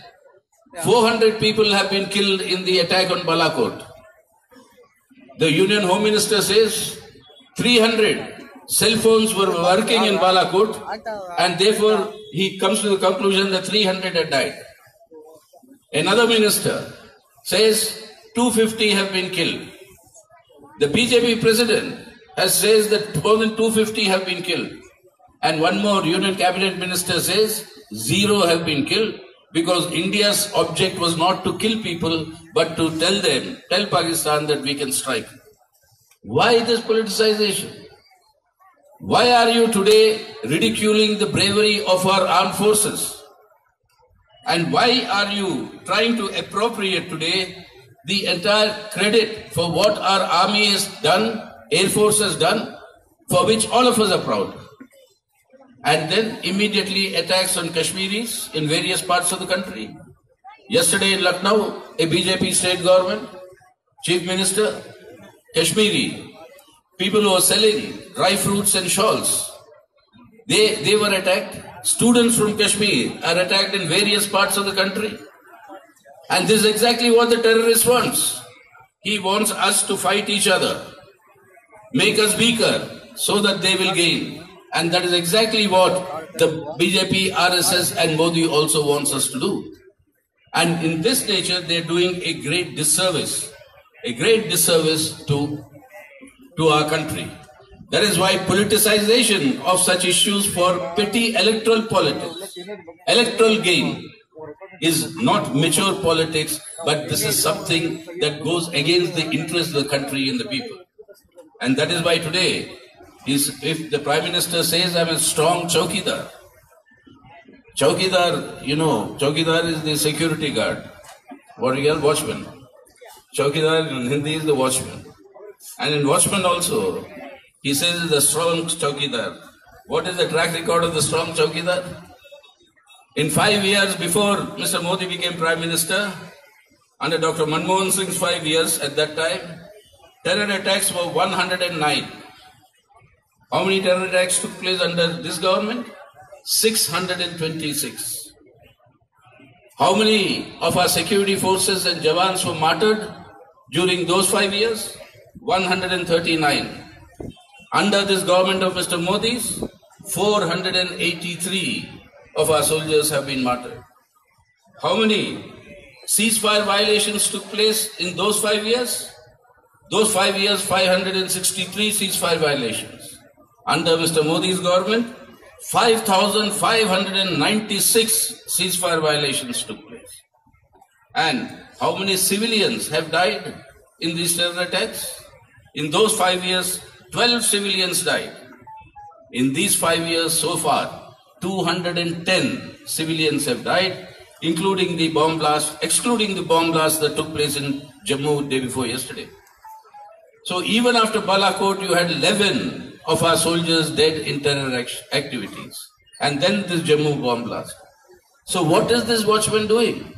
400 people have been killed in the attack on Balakot. The Union Home Minister says 300 cell phones were working in Balakot and therefore he comes to the conclusion that 300 had died. Another minister says 250 have been killed. The BJP president has says that more than 250 have been killed. And one more union cabinet minister says zero have been killed because India's object was not to kill people but to tell them, tell Pakistan that we can strike. Why this politicization? Why are you today ridiculing the bravery of our armed forces? And why are you trying to appropriate today the entire credit for what our army has done, Air Force has done, for which all of us are proud? And then immediately attacks on Kashmiris in various parts of the country. Yesterday in Lucknow, a BJP state government, chief minister, Kashmiri, people who are selling dry fruits and shawls, they, they were attacked. Students from Kashmir are attacked in various parts of the country. And this is exactly what the terrorist wants. He wants us to fight each other, make us weaker so that they will gain. And that is exactly what the BJP, RSS and Modi also wants us to do. And in this nature, they're doing a great disservice, a great disservice to, to our country. That is why politicization of such issues for petty electoral politics, electoral gain, is not mature politics, but this is something that goes against the interest of the country and the people. And that is why today, is if the Prime Minister says, I'm a strong chowkidar, Chowkidar, you know, Chowkidar is the security guard. What you call watchman? Chowkidar in Hindi is the watchman. And in watchman also, he says the strong Chowkidar. What is the track record of the strong Chowkidar? In five years before Mr. Modi became Prime Minister, under Dr. Manmohan Singh's five years at that time, terror attacks were 109. How many terror attacks took place under this government? 626. How many of our security forces and Jawans were martyred during those five years? 139. Under this government of Mr. Modi's, 483 of our soldiers have been martyred. How many ceasefire violations took place in those five years? Those five years, 563 ceasefire violations. Under Mr. Modi's government, 5,596 ceasefire violations took place. And how many civilians have died in these terror attacks? In those five years, 12 civilians died. In these five years so far, 210 civilians have died, including the bomb blast, excluding the bomb blast that took place in Jammu day before yesterday. So even after Balakot, you had 11 of our soldiers dead in terror act- activities. And then this Jammu bomb blast. So what is this watchman doing?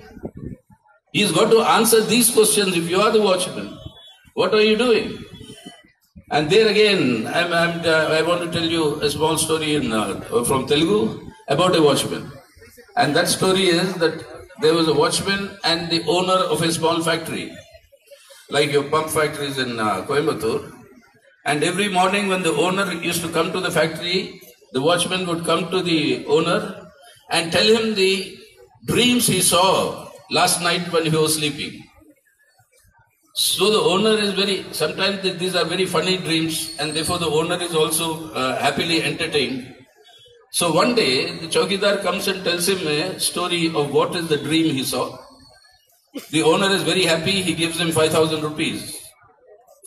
He's got to answer these questions if you are the watchman. What are you doing? And there again, I'm, I'm, uh, I want to tell you a small story in, uh, from Telugu about a watchman. And that story is that there was a watchman and the owner of a small factory, like your pump factories in uh, Coimbatore. And every morning when the owner used to come to the factory, the watchman would come to the owner and tell him the dreams he saw last night when he was sleeping. So the owner is very, sometimes these are very funny dreams and therefore the owner is also uh, happily entertained. So one day the Chowkidar comes and tells him a story of what is the dream he saw. The owner is very happy, he gives him 5000 rupees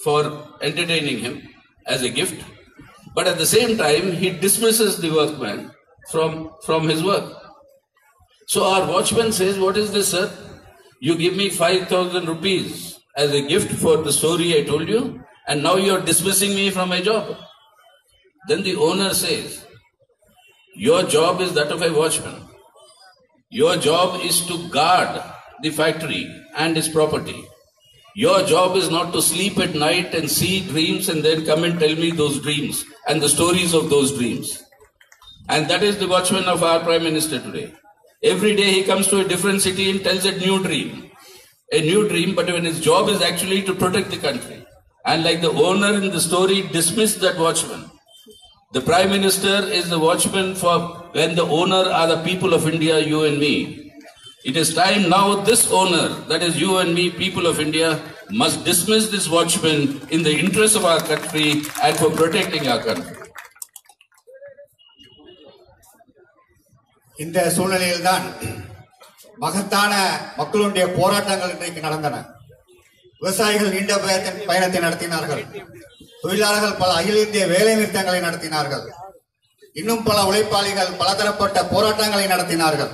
for entertaining him as a gift. But at the same time, he dismisses the workman from, from his work. So our watchman says, What is this, sir? You give me 5,000 rupees as a gift for the story I told you, and now you are dismissing me from my job. Then the owner says, Your job is that of a watchman. Your job is to guard the factory and its property. Your job is not to sleep at night and see dreams and then come and tell me those dreams and the stories of those dreams. And that is the watchman of our Prime Minister today. Every day he comes to a different city and tells a new dream A new dream, but when his job is actually to protect the country. And like the owner in the story dismissed that watchman. The Prime Minister is the watchman for when the owner are the people of India, you and me. It is time now this owner, that is you and me, people of India, must dismiss this watchman in the interest of our country and for protecting our country. இந்த சூழ்நிலையில்தான் மகத்தான மக்களுடைய போராட்டங்கள் இன்றைக்கு நடந்தன. விவசாயிகள் நீண்ட பயணத்தை- பயணத்தை நடத்தினார்கள். தொழிலாளர்கள் பல அகில இந்திய வேலை நிறுத்தங்களை நடத்தினார்கள். இன்னும் பல உழைப்பாளிகள் பலதரப்பட்ட போராட்டங்களை நடத்தினார்கள்.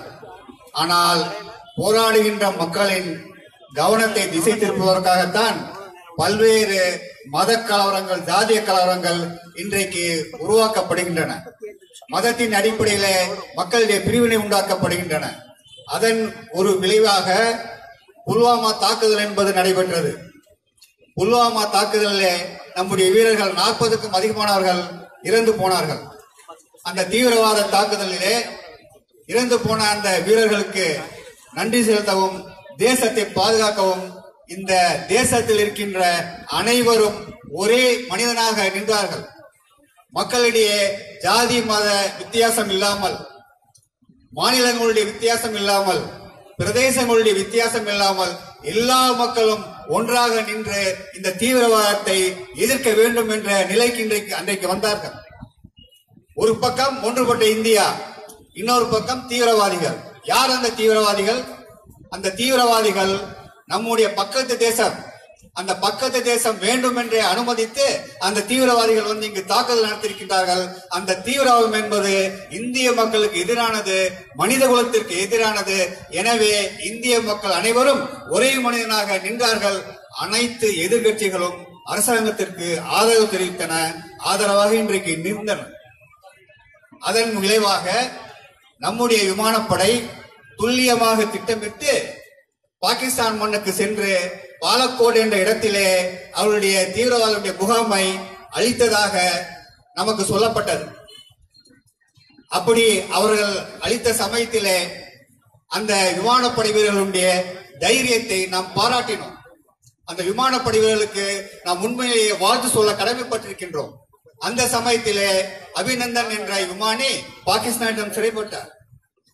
ஆனால் போராடுகின்ற மக்களின் கவனத்தை திசை திருப்புவதற்காகத்தான் பல்வேறு மத கலவரங்கள் ஜாதிய கலவரங்கள் இன்றைக்கு உருவாக்கப்படுகின்றன. மதத்தின் அடிப்படையிலே மக்களுடைய பிரிவினை உண்டாக்கப்படுகின்றன. அதன் ஒரு விளைவாக புல்வாமா தாக்குதல் என்பது நடைபெற்றது. புல்வாமா தாக்குதலிலே நம்முடைய வீரர்கள் நாற்பதுக்கும் அதிகமானவர்கள் இறந்து போனார்கள். அந்த தீவிரவாத தாக்குதலிலே இறந்து போன அந்த வீரர்களுக்கு நன்றி செலுத்தவும் தேசத்தை பாதுகாக்கவும் இந்த தேசத்தில் இருக்கின்ற அனைவரும் ஒரே மனிதனாக நின்றார்கள். மக்களிடையே ஜாதி மத வித்தியாசம் இல்லாமல் மாநிலங்களுடைய வித்தியாசம் இல்லாமல் பிரதேசங்களுடைய வித்தியாசம் இல்லாமல் எல்லா மக்களும் ஒன்றாக நின்று இந்த தீவிரவாதத்தை எதிர்க்க வேண்டும் என்ற நிலைக்கு இன்றைக்கு அன்றைக்கு வந்தார்கள். ஒரு பக்கம் ஒன்றுபட்ட இந்தியா இன்னொரு பக்கம் தீவிரவாதிகள். யார் அந்த தீவிரவாதிகள்? அந்த தீவிரவாதிகள் நம்முடைய பக்கத்து தேசம் அந்த பக்கத்து தேசம் வேண்டும் என்றே அனுமதித்து அந்த தீவிரவாதிகள் வந்து இங்கு தாக்குதல் நடத்தியிருக்கின்றார்கள். அந்த தீவிரவாதம் என்பது இந்திய மக்களுக்கு எதிரானது மனித குலத்திற்கு எதிரானது. எனவே இந்திய மக்கள் அனைவரும் ஒரே மனிதனாக நின்றார்கள். அனைத்து எதிர்கட்சிகளும் அரசாங்கத்திற்கு ஆதரவு தெரிவித்தன. ஆதரவாக இன்றைக்கு நின்றன அதன் விளைவாக நம்முடைய விமானப்படை துல்லியமாக திட்டமிட்டு பாகிஸ்தான் மண்ணுக்கு சென்று பாலக்கோடு என்ற இடத்திலே அவருடைய தீவிரவாதிகளுடைய முகாமை அழித்ததாக நமக்கு சொல்லப்பட்டது. அப்படி அவர்கள் அளித்த சமயத்திலே அந்த விமானப்படை வீரர்களுடைய தைரியத்தை நாம் பாராட்டினோம். அந்த விமானப்படை வீரர்களுக்கு நாம் உண்மையிலேயே வாழ்த்து சொல்ல கடமைப்பட்டிருக்கின்றோம். அந்த சமயத்திலே அபிநந்தன் என்ற விமானி பாகிஸ்தானிடம் சிறைப்பட்டார்.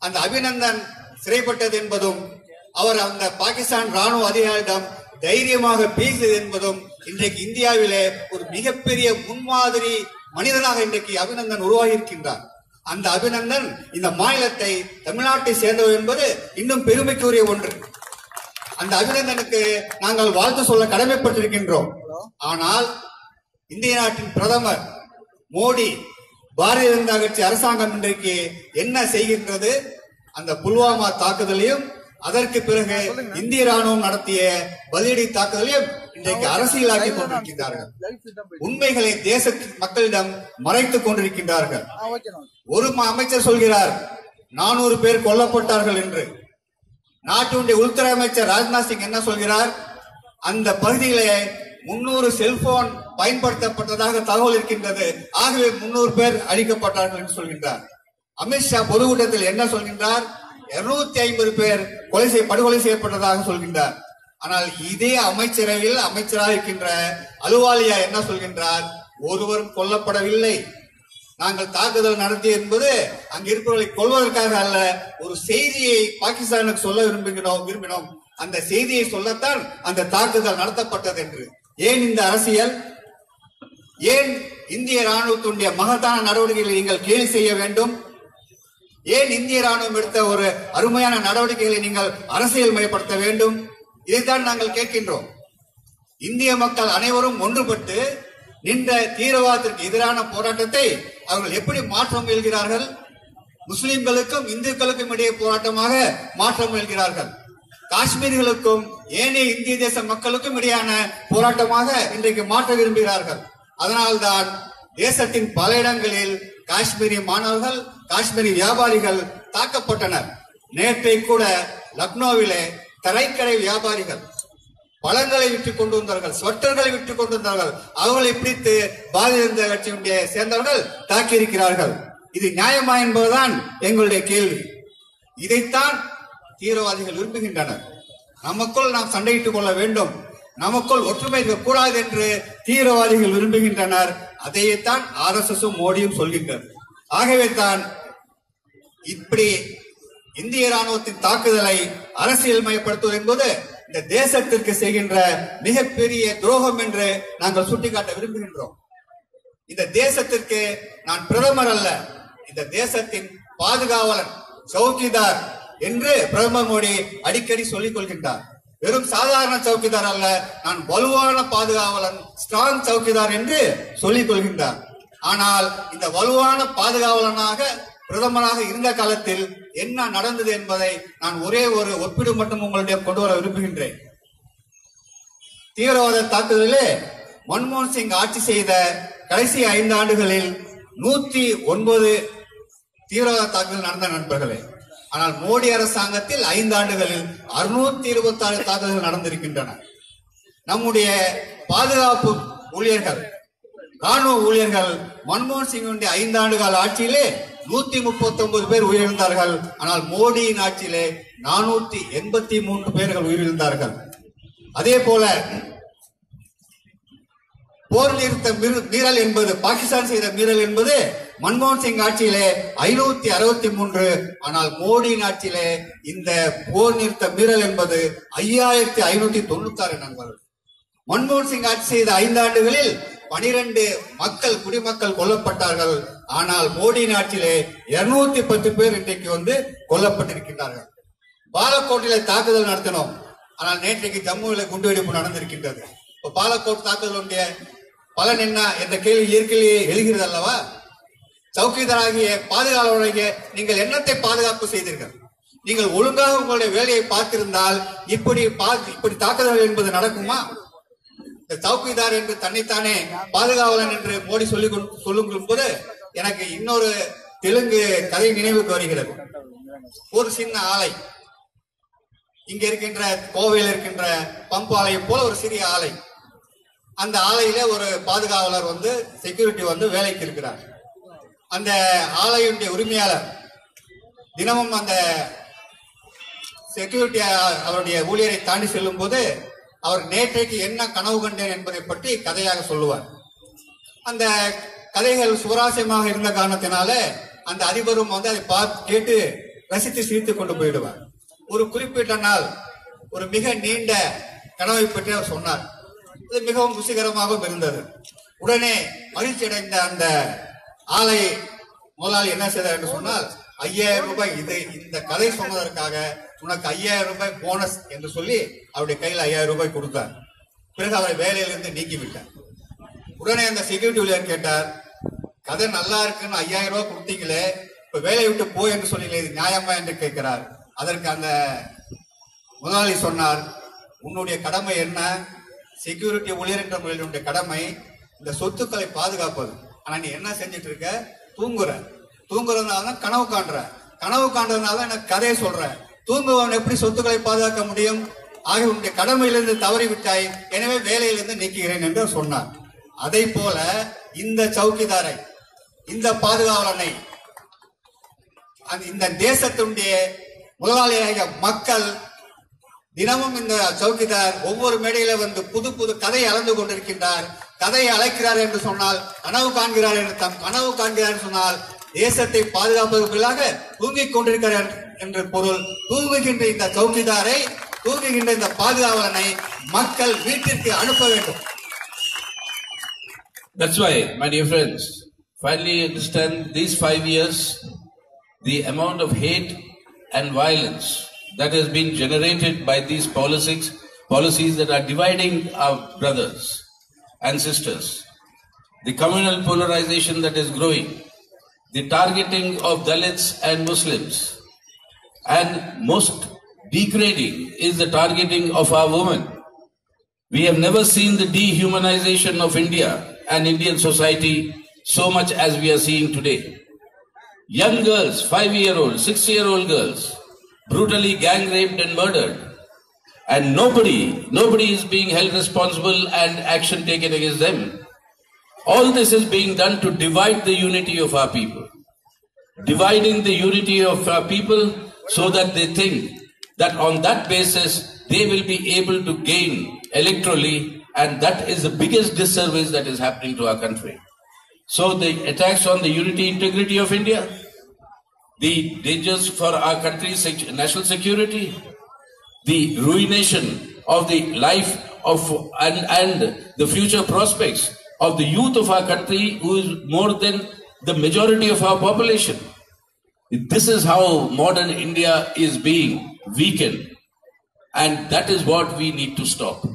அந்த அபிநந்தன் சிறைப்பட்டது என்பதும் அவர் அந்த பாகிஸ்தான் ராணுவ அதிகாரியிடம் தைரியமாக பேசியது என்பதும் இன்றைக்கு இந்தியாவிலே ஒரு மிகப்பெரிய முன்மாதிரி மனிதனாக இன்றைக்கு அபிநந்தன் உருவாகி இருக்கின்றார் அந்த அபிநந்தன் இந்த மாநிலத்தை தமிழ்நாட்டை சேர்ந்தவர் என்பது இன்னும் பெருமைக்குரிய ஒன்று. அந்த அபிநந்தனுக்கு நாங்கள் வாழ்த்து சொல்ல கடமைப்பட்டிருக்கின்றோம். ஆனால் இந்திய நாட்டின் பிரதமர் மோடி பாரதிய ஜனதா கட்சி அரசாங்கம் இன்றைக்கு என்ன செய்கின்றது? அந்த புல்வாமா தாக்குதலையும் அதற்கு பிறகு இந்திய ராணுவம் நடத்திய பதிலடி தாக்குதலையும் இன்றைக்கு அரசியலாக்கி கொண்டிருக்கின்றார்கள். உண்மைகளை தேச மக்களிடம் மறைத்துக் கொண்டிருக்கின்றார்கள். ஒரு அமைச்சர் சொல்கிறார் நானூறு பேர் கொல்லப்பட்டார்கள் என்று. நாட்டினுடைய உள்துறை அமைச்சர் ராஜ்நாத் சிங் என்ன சொல்கிறார்? அந்த பகுதியிலே முன்னூறு செல்போன் பயன்படுத்தப்பட்டதாக தகவல் இருக்கின்றது. ஆகவே முன்னூறு பேர் அழிக்கப்பட்டார்கள் என்று சொல்கின்றார். அமித்ஷா பொதுக்கூட்டத்தில் என்ன சொல்கின்றார்? 250 ஐம்பது பேர் கொலை செய்ய படுகொலை செய்யப்பட்டதாக சொல்கின்றார். ஆனால் இதே அமைச்சரவையில் அமைச்சராக இருக்கின்ற அலுவாலியா என்ன சொல்கின்றார்? ஒருவரும் கொல்லப்படவில்லை. நாங்கள் தாக்குதல் நடத்தி என்பது அங்கு இருப்பவர்களை கொள்வதற்காக அல்ல ஒரு செய்தியை பாகிஸ்தானுக்கு சொல்ல விரும்புகிறோம் விரும்பினோம். அந்த செய்தியை சொல்லத்தான் அந்த தாக்குதல் நடத்தப்பட்டது என்று. ஏன் இந்த அரசியல்? ஏன் இந்திய ராணுவத்தினுடைய மகத்தான நடவடிக்கைகளை நீங்கள் கேள்வி செய்ய வேண்டும்? ஏன் இந்திய ராணுவம் எடுத்த ஒரு அருமையான நடவடிக்கைகளை நீங்கள் அரசியல் மயப்படுத்த வேண்டும்? இதைத்தான் நாங்கள் கேட்கின்றோம். இந்திய மக்கள் அனைவரும் ஒன்றுபட்டு நின்ற தீவிரவாதத்திற்கு எதிரான போராட்டத்தை அவர்கள் எப்படி மாற்ற முயல்கிறார்கள்? முஸ்லிம்களுக்கும் இந்துக்களுக்கும் இடையே போராட்டமாக மாற்ற முயல்கிறார்கள். காஷ்மீர்களுக்கும் ஏனைய இந்திய தேச மக்களுக்கும் இடையான போராட்டமாக இன்றைக்கு மாற்ற விரும்புகிறார்கள். அதனால்தான் தேசத்தின் பல இடங்களில் காஷ்மீரி மாணவர்கள் காஷ்மீரி வியாபாரிகள் தாக்கப்பட்டனர். நேற்றை கூட லக்னோவிலே தரைக்கடை வியாபாரிகள் பழங்களை விற்று கொண்டு வந்தார்கள் ஸ்வெட்டர்களை விற்றுக் கொண்டு வந்தார்கள். அவர்களை பிடித்து பாரதிய ஜனதா கட்சியுடைய சேர்ந்தவர்கள் தாக்கியிருக்கிறார்கள். இது நியாயமா என்பதுதான் எங்களுடைய கேள்வி. இதைத்தான் தீவிரவாதிகள் விரும்புகின்றனர். நமக்குள் நாம் சண்டையிட்டுக் கொள்ள வேண்டும். நமக்குள் ஒற்றுமை இருக்கக்கூடாது என்று தீவிரவாதிகள் விரும்புகின்றனர். அதையேத்தான் ஆர் எஸ் எஸ் மோடியும் சொல்கின்றனர். ஆகவே தான் இப்படி இந்திய ராணுவத்தின் தாக்குதலை அரசியல் மயப்படுத்துவது என்பது இந்த தேசத்திற்கு செய்கின்ற மிகப்பெரிய துரோகம் என்று நாங்கள் சுட்டிக்காட்ட விரும்புகின்றோம். இந்த தேசத்திற்கு நான் பிரதமர் அல்ல இந்த தேசத்தின் பாதுகாவலன் சௌக்கிதார் என்று பிரதமர் மோடி அடிக்கடி சொல்லிக் கொள்கின்றார். வெறும் சாதாரண சௌக்கிதார் அல்ல நான் வலுவான பாதுகாவலன் ஸ்ட்ராங் சௌக்கிதார் என்று சொல்லிக் கொள்கின்றார். ஆனால் இந்த வலுவான பாதுகாவலனாக பிரதமராக இருந்த காலத்தில் என்ன நடந்தது என்பதை நான் ஒரே ஒரு ஒப்பீடு மட்டும் உங்களுடைய கொண்டு வர விரும்புகின்றேன். தீவிரவாத தாக்குதலிலே மன்மோகன் சிங் ஆட்சி செய்த கடைசி ஐந்து ஆண்டுகளில் நூத்தி ஒன்பது தீவிரவாத தாக்குதல் நடந்த நண்பர்களே. ஆனால் மோடி அரசாங்கத்தில் ஐந்து ஆண்டுகளில் அறுநூத்தி இருபத்தி ஆறு தாக்குதல்கள் நடந்திருக்கின்றன. நம்முடைய பாதுகாப்பு ஊழியர்கள் ராணுவ ஊழியர்கள் மன்மோகன் சிங்கினுடைய ஐந்து ஆண்டு கால ஆட்சியிலே நூத்தி முப்பத்தி ஒன்பது பேர் உயிரிழந்தார்கள். ஆனால் மோடியின் ஆட்சியிலே நானூத்தி எண்பத்தி மூன்று பேர்கள் உயிரிழந்தார்கள். அதே போல போர் நிறுத்த மீறல் என்பது பாகிஸ்தான் செய்த மீறல் என்பது மன்மோகன் சிங் ஆட்சியிலே ஐநூத்தி அறுபத்தி மூன்று. ஆனால் மோடியின் ஆட்சியிலே இந்த போர் நிறுத்த மீறல் என்பது ஐயாயிரத்தி ஐநூத்தி தொண்ணூத்தி ஆறு நண்பர்கள். மன்மோகன் சிங் ஆட்சி செய்த ஐந்து ஆண்டுகளில் பனிரெண்டு மக்கள் குடிமக்கள் கொல்லப்பட்டார்கள். ஆனால் மோடி நாட்டிலே இருநூத்தி பத்து பேர் இன்றைக்கு வந்து கொல்லப்பட்டிருக்கின்றார்கள். பாலக்கோட்டிலே தாக்குதல் நடத்தினோம். ஆனால் நேற்றைக்கு ஜம்முவில குண்டுவெடிப்பு நடந்திருக்கின்றது. இப்ப பாலக்கோட் தாக்குதலுடைய பலன் என்ன என்ற கேள்வி இயற்கையிலேயே எழுகிறது அல்லவா? சௌக்கிதராகிய பாதுகாவலராகிய நீங்கள் என்னத்தை பாதுகாப்பு செய்தீர்கள்? நீங்கள் ஒழுங்காக உங்களுடைய வேலையை பார்த்திருந்தால் இப்படி பா- இப்படி தாக்குதல் என்பது நடக்குமா? இந்த சவுக்கிதார் என்று தன்னைத்தானே பாதுகாவலன் என்று மோடி சொல்லி சொல்லும் போது எனக்கு இன்னொரு தெலுங்கு கதை நினைவுக்கு வருகிறது. ஒரு சின்ன ஆலை. இங்க இருக்கின்ற கோவையில் இருக்கின்ற பம்ப் ஆலையை போல ஒரு சிறிய ஆலை. அந்த ஆலையில ஒரு பாதுகாவலர் வந்து செக்யூரிட்டி வந்து வேலைக்கு இருக்கிறார். அந்த ஆலையுடைய உரிமையாளர் தினமும் அந்த செக்யூரிட்டி அவருடைய ஊழியரை தாண்டி செல்லும் போது அவர் நேற்றைக்கு என்ன கனவு கண்டேன் என்பதை பற்றி கதையாக சொல்லுவார். அந்த கதைகள் சுவராசியமாக இருந்த காரணத்தினால அந்த அதிபரும் வந்து அதை பார்த்து கேட்டு ரசித்து சிரித்து கொண்டு போயிடுவார். ஒரு குறிப்பிட்ட நாள் ஒரு மிக நீண்ட கனவை பற்றி அவர் சொன்னார். அது மிகவும் ருசிகரமாகவும் இருந்தது. உடனே மகிழ்ச்சி அடைந்த அந்த ஆலை முதலாளி என்ன செய்தார் என்று சொன்னால் ஐயாயிரம் ரூபாய் இது இந்த கதை சொன்னதற்காக உனக்கு ஐயாயிரம் ரூபாய் போனஸ் என்று சொல்லி அவருடைய கையில் ஐயாயிரம் ரூபாய் கொடுத்தார். பிறகு அவரை வேலையிலிருந்து நீக்கிவிட்டார். உடனே அந்த செக்யூரிட்டி ஊழியர் கேட்டார் கதை நல்லா இருக்குன்னு ஐயாயிரம் ரூபாய் கொடுத்தீங்களே இப்ப வேலையை விட்டு போய் என்று சொன்னீங்களே இது நியாயமா? என்று கேட்கிறார். அதற்கு அந்த முதலாளி சொன்னார் உன்னுடைய கடமை என்ன? செக்யூரிட்டி ஊழியர் என்ற முறையினுடைய கடமை இந்த சொத்துக்களை பாதுகாப்பது. ஆனா நீ என்ன செஞ்சிட்டு இருக்க? தூங்குற. தூங்குறதுனால தான் கனவு காண்ற. கனவு காண்றதுனால தான் எனக்கு கதையை சொல்றேன் தூங்குபவன் எப்படி சொத்துக்களை பாதுகாக்க முடியும்? ஆகிய உன்னுடைய கடமையிலிருந்து தவறி விட்டாய் எனவே வேலையிலிருந்து நீக்குகிறேன் என்று சொன்னார் அதை போல இந்த சௌக்கிதாரை இந்த பாதுகாவலனை இந்த தேசத்தினுடைய முதலாளியாகிய மக்கள் தினமும் இந்த சௌக்கிதார் ஒவ்வொரு மேடையில வந்து புது புது கதை அளந்து கொண்டிருக்கின்றார். கதையை அழைக்கிறார் என்று சொன்னால் கனவு காண்கிறார் என்று தம் கனவு காண்கிறார் என்று சொன்னால் தேசத்தை பாதுகாப்பதற்கு பதிலாக தூங்கிக் கொண்டிருக்கிறார். என்று பொருள் தூங்குகின்ற இந்த சௌக்கிதாரை தூங்குகின்ற இந்த பாதுகாவலனை மக்கள் வீட்டிற்கு அனுப்ப வேண்டும் That's why, my dear friends, finally understand these five years, the amount of hate and violence that has been generated by these policies, policies that are dividing our brothers and sisters, the communal polarization that is growing, the targeting of Dalits and Muslims, and most degrading is the targeting of our women. We have never seen the dehumanization of India and Indian society so much as we are seeing today. Young girls, five year old, six year old girls, brutally gang raped and murdered. And nobody, nobody is being held responsible and action taken against them. All this is being done to divide the unity of our people. Dividing the unity of our people so that they think that on that basis they will be able to gain electorally and that is the biggest disservice that is happening to our country. So the attacks on the unity integrity of India, the dangers for our country's national security, the ruination of the life of and, and the future prospects of the youth of our country who is more than the majority of our population. This is how modern India is being weakened. And that is what we need to stop.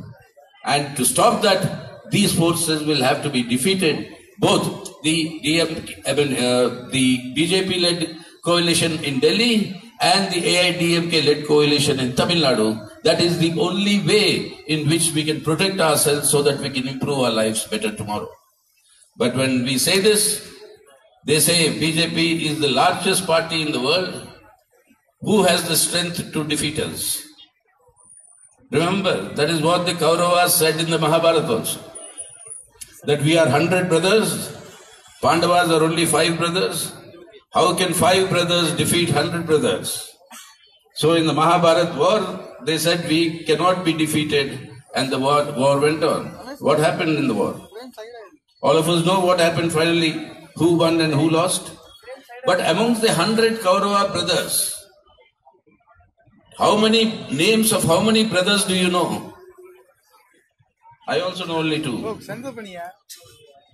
And to stop that, these forces will have to be defeated. Both the DM, uh, the BJP-led coalition in Delhi and the AIDMK-led coalition in Tamil Nadu. That is the only way in which we can protect ourselves so that we can improve our lives better tomorrow. But when we say this, they say BJP is the largest party in the world. Who has the strength to defeat us? Remember, that is what the Kauravas said in the Mahabharata also. That we are hundred brothers, Pandavas are only five brothers. How can five brothers defeat hundred brothers? So in the Mahabharata war, they said we cannot be defeated and the war, war went on. What happened in the war? All of us know what happened finally, who won and who lost. But amongst the hundred Kaurava brothers, how many names of how many brothers do you know? I also know only two.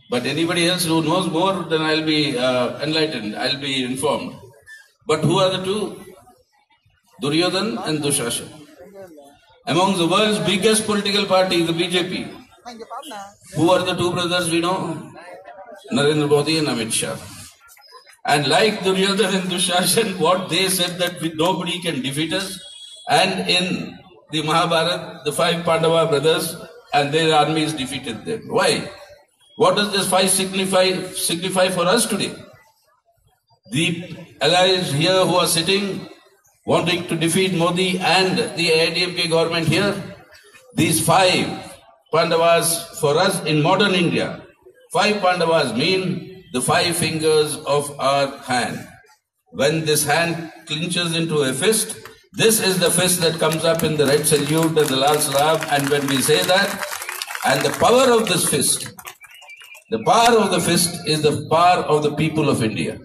But anybody else who knows more, then I'll be uh, enlightened, I'll be informed. But who are the two? Duryodhan and Dushashan. Among the world's biggest political party, the BJP, who are the two brothers we know? Narendra Modi and Amit Shah. And like Duryodhan and Dushashan, what they said that we, nobody can defeat us. And in the Mahabharata, the five Pandava brothers and their armies defeated them. Why? What does this fight signify, signify for us today? The allies here who are sitting, wanting to defeat Modi and the AIDMK government here, these five Pandavas for us in modern India, five Pandavas mean the five fingers of our hand. When this hand clinches into a fist, this is the fist that comes up in the red salute and the Lal Salam, and when we say that, and the power of this fist, the power of the fist is the power of the people of India.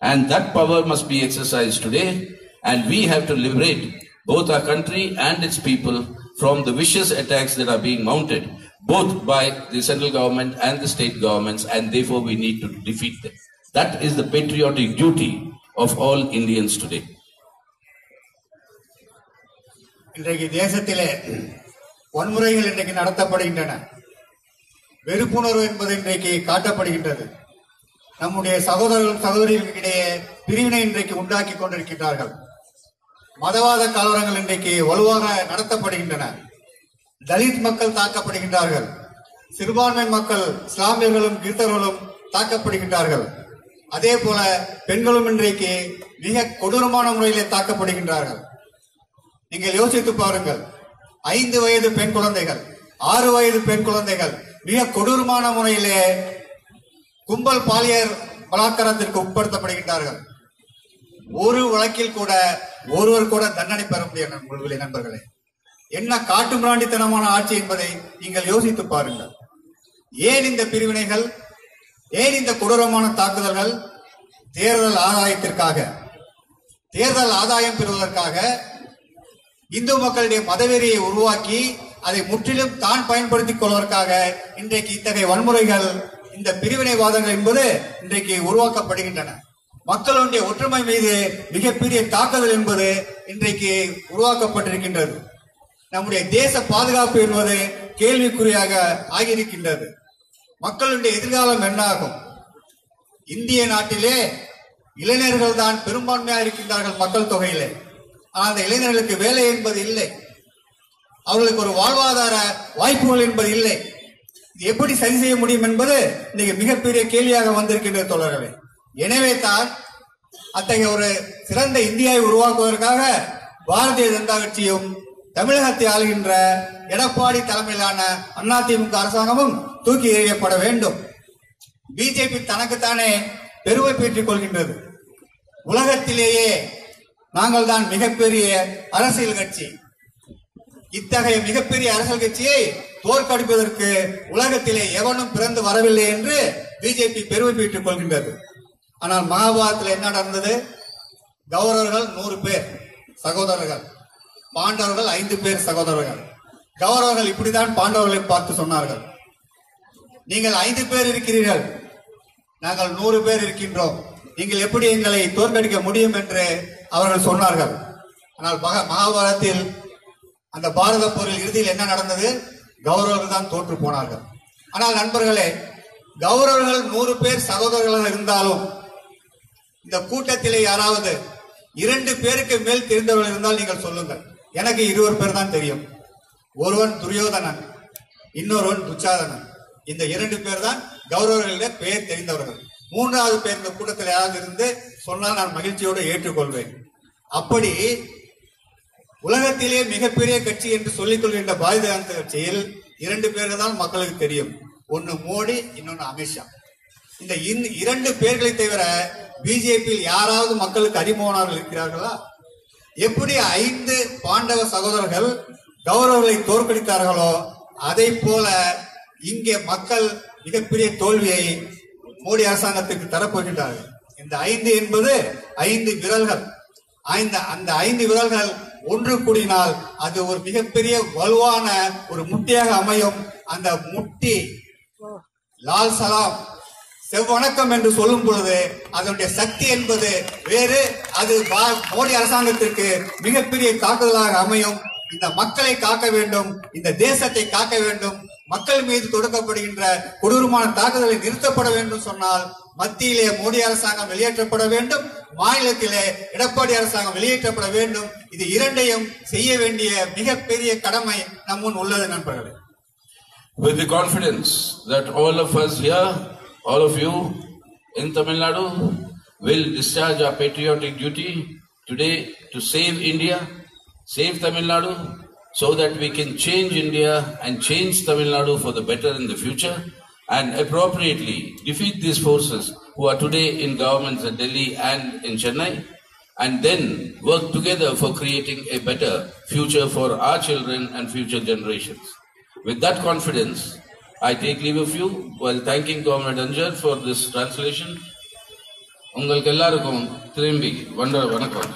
And that power must be exercised today. And we have to liberate both our country and its people from the vicious attacks that are being mounted, both by the central government and the state governments. And therefore, we need to defeat them. That is the patriotic duty of all Indians today. இன்றைக்கு தேசத்திலே வன்முறைகள் இன்றைக்கு நடத்தப்படுகின்றன வெறுப்புணர்வு என்பது இன்றைக்கு காட்டப்படுகின்றது நம்முடைய சகோதரர்கள் சகோதரிகளுக்கிடையே பிரிவினை இன்றைக்கு உண்டாக்கி கொண்டிருக்கின்றார்கள் மதவாத கலவரங்கள் இன்றைக்கு வலுவாக நடத்தப்படுகின்றன தலித் மக்கள் தாக்கப்படுகின்றார்கள். சிறுபான்மை மக்கள் இஸ்லாமியர்களும் கிறிஸ்தவர்களும் தாக்கப்படுகின்றார்கள். அதே போல பெண்களும் இன்றைக்கு மிக கொடூரமான முறையிலே தாக்கப்படுகின்றார்கள். நீங்கள் யோசித்து பாருங்கள். ஐந்து வயது பெண் குழந்தைகள் ஆறு வயது பெண் குழந்தைகள் மிக கொடூரமான முறையிலே கும்பல் பாலியர் பலாத்காரத்திற்கு உட்படுத்தப்படுகின்றார்கள். ஒரு வழக்கில் கூட ஒருவர் கூட தண்டனை பெற முடியாது நண்பர்களே. என்ன காட்டுமிராண்டித்தனமான ஆட்சி என்பதை நீங்கள் யோசித்து பாருங்கள். ஏன் இந்த பிரிவினைகள்? ஏன் இந்த கொடூரமான தாக்குதல்கள்? தேர்தல் ஆதாயத்திற்காக. தேர்தல் ஆதாயம் பெறுவதற்காக இந்து மக்களுடைய மதவெறியை உருவாக்கி அதை முற்றிலும் தான் பயன்படுத்திக் கொள்வதற்காக இன்றைக்கு இத்தகைய வன்முறைகள் இந்த பிரிவினைவாதங்கள் என்பது இன்றைக்கு உருவாக்கப்படுகின்றன. மக்களுடைய ஒற்றுமை மீது மிகப்பெரிய தாக்குதல் என்பது இன்றைக்கு உருவாக்கப்பட்டிருக்கின்றது. நம்முடைய தேச பாதுகாப்பு என்பது கேள்விக்குறியாக ஆகியிருக்கின்றது. மக்களுடைய எதிர்காலம் என்னாகும்? இந்திய நாட்டிலே இளைஞர்கள் தான் பெரும்பான்மையாக இருக்கின்றார்கள் மக்கள் தொகையிலே. ஆனால் அந்த இளைஞர்களுக்கு வேலை என்பது இல்லை. அவர்களுக்கு ஒரு வாழ்வாதார வாய்ப்புகள் என்பது இல்லை. இது எப்படி சரி செய்ய முடியும் என்பது இன்னைக்கு மிகப்பெரிய கேள்வியாக வந்திருக்கின்ற தொடரவே எனவே தான் அத்தகைய ஒரு சிறந்த இந்தியாவை உருவாக்குவதற்காக பாரதிய ஜனதா கட்சியும் தமிழகத்தை ஆளுகின்ற எடப்பாடி தலைமையிலான அதிமுக அரசாங்கமும் தூக்கி எறியப்பட வேண்டும். பிஜேபி தனக்குத்தானே பெருமை பெற்றுக் கொள்கின்றது. உலகத்திலேயே நாங்கள் தான் மிகப்பெரிய அரசியல் கட்சி. இத்தகைய மிகப்பெரிய அரசியல் கட்சியை தோற்கடிப்பதற்கு உலகத்திலே எவனும் பிறந்து வரவில்லை என்று பிஜேபி பெருமை பெற்றுக் கொள்கின்றது. ஆனால் மகாபாரதத்தில் என்ன நடந்தது? கௌரவர்கள் நூறு பேர் சகோதரர்கள். பாண்டவர்கள் ஐந்து பேர் சகோதரர்கள். கௌரவர்கள் இப்படித்தான் பாண்டவர்களை பார்த்து சொன்னார்கள். நீங்கள் ஐந்து பேர் இருக்கிறீர்கள். நாங்கள் நூறு பேர் இருக்கின்றோம். நீங்கள் எப்படி எங்களை தோற்கடிக்க முடியும் என்று அவர்கள் சொன்னார்கள். ஆனால் மகா- மகாபாரதத்தில் அந்த பாரத போரில் இறுதியில் என்ன நடந்தது? கௌரவர்கள் தான் தோற்று போனார்கள். ஆனால் நண்பர்களே கௌரவர்கள் நூறு பேர் சகோதரர்களாக இருந்தாலும் இந்த கூட்டத்திலே யாராவது இரண்டு பேருக்கு மேல் தெரிந்தவர்கள் இருந்தால் நீங்கள் சொல்லுங்கள். எனக்கு இருவர் பேர் தான் தெரியும். ஒருவன் துரியோதனன் இன்னொருவன் துச்சாதனன். இந்த இரண்டு பேர் தான் கௌரவர்களிட பெயர் தெரிந்தவர்கள். மூன்றாவது பேர் இந்த கூட்டத்தில் யாராவது இருந்து சொன்னால் நான் மகிழ்ச்சியோடு ஏற்றுக்கொள்வேன். அப்படி உலகத்திலே மிகப்பெரிய கட்சி என்று சொல்லிக் கொள்கின்ற பாரதிய ஜனதா கட்சியில் இரண்டு பேர் தான் மக்களுக்கு தெரியும். ஒன்னு மோடி இன்னொன்னு அமித்ஷா. இந்த இன்- இரண்டு பேர்களை தவிர பிஜேபியில் யாராவது மக்களுக்கு அறிமுகமானவர்கள் இருக்கிறார்களா? எப்படி ஐந்து பாண்டவ சகோதரர்கள் கௌரவர்களை தோற்கடித்தார்களோ அதை போல இங்கே மக்கள் மிகப்பெரிய தோல்வியை மோடி அரசாங்கத்துக்கு தரப்போகின்றார்கள். இந்த ஐந்து என்பது ஐந்து விரல்கள். ஐந்து அந்த ஐந்து விரல்கள் ஒன்று கூடினால் அது ஒரு மிகப்பெரிய வலுவான ஒரு முட்டியாக அமையும். அந்த முட்டி லால் சலாம் செவ்வணக்கம் என்று சொல்லும் பொழுது அதனுடைய சக்தி என்பது வேறு. அது மோடி அரசாங்கத்திற்கு மிகப்பெரிய தாக்குதலாக அமையும். இந்த மக்களை காக்க வேண்டும் இந்த தேசத்தை காக்க வேண்டும். மக்கள் மீது தொடுக்கப்படுகின்ற கொடூரமான தாக்குதலை நிறுத்தப்பட வேண்டும் சொன்னால் மத்தியிலே மோடி அரசாங்கம் வெளியேற்றப்பட வேண்டும். மாநிலத்திலே எடப்பாடி அரசாங்கம் வெளியேற்றப்பட வேண்டும். இது இரண்டையும் செய்ய வேண்டிய மிகப்பெரிய கடமை நம் முன் உள்ளது நண்பர்களே. With the confidence that all of us here, all of you in Tamil Nadu, will discharge our patriotic duty today to save India, save Tamil Nadu, so that we can change India and change Tamil Nadu for the better in the future and appropriately defeat these forces who are today in governments at Delhi and in Chennai and then work together for creating a better future for our children and future generations. With that confidence, I take leave of you while thanking Comrade Anjar for this translation. உங்களுக்கு எல்லாருக்கும் திரும்பி வண்ட வணக்கம்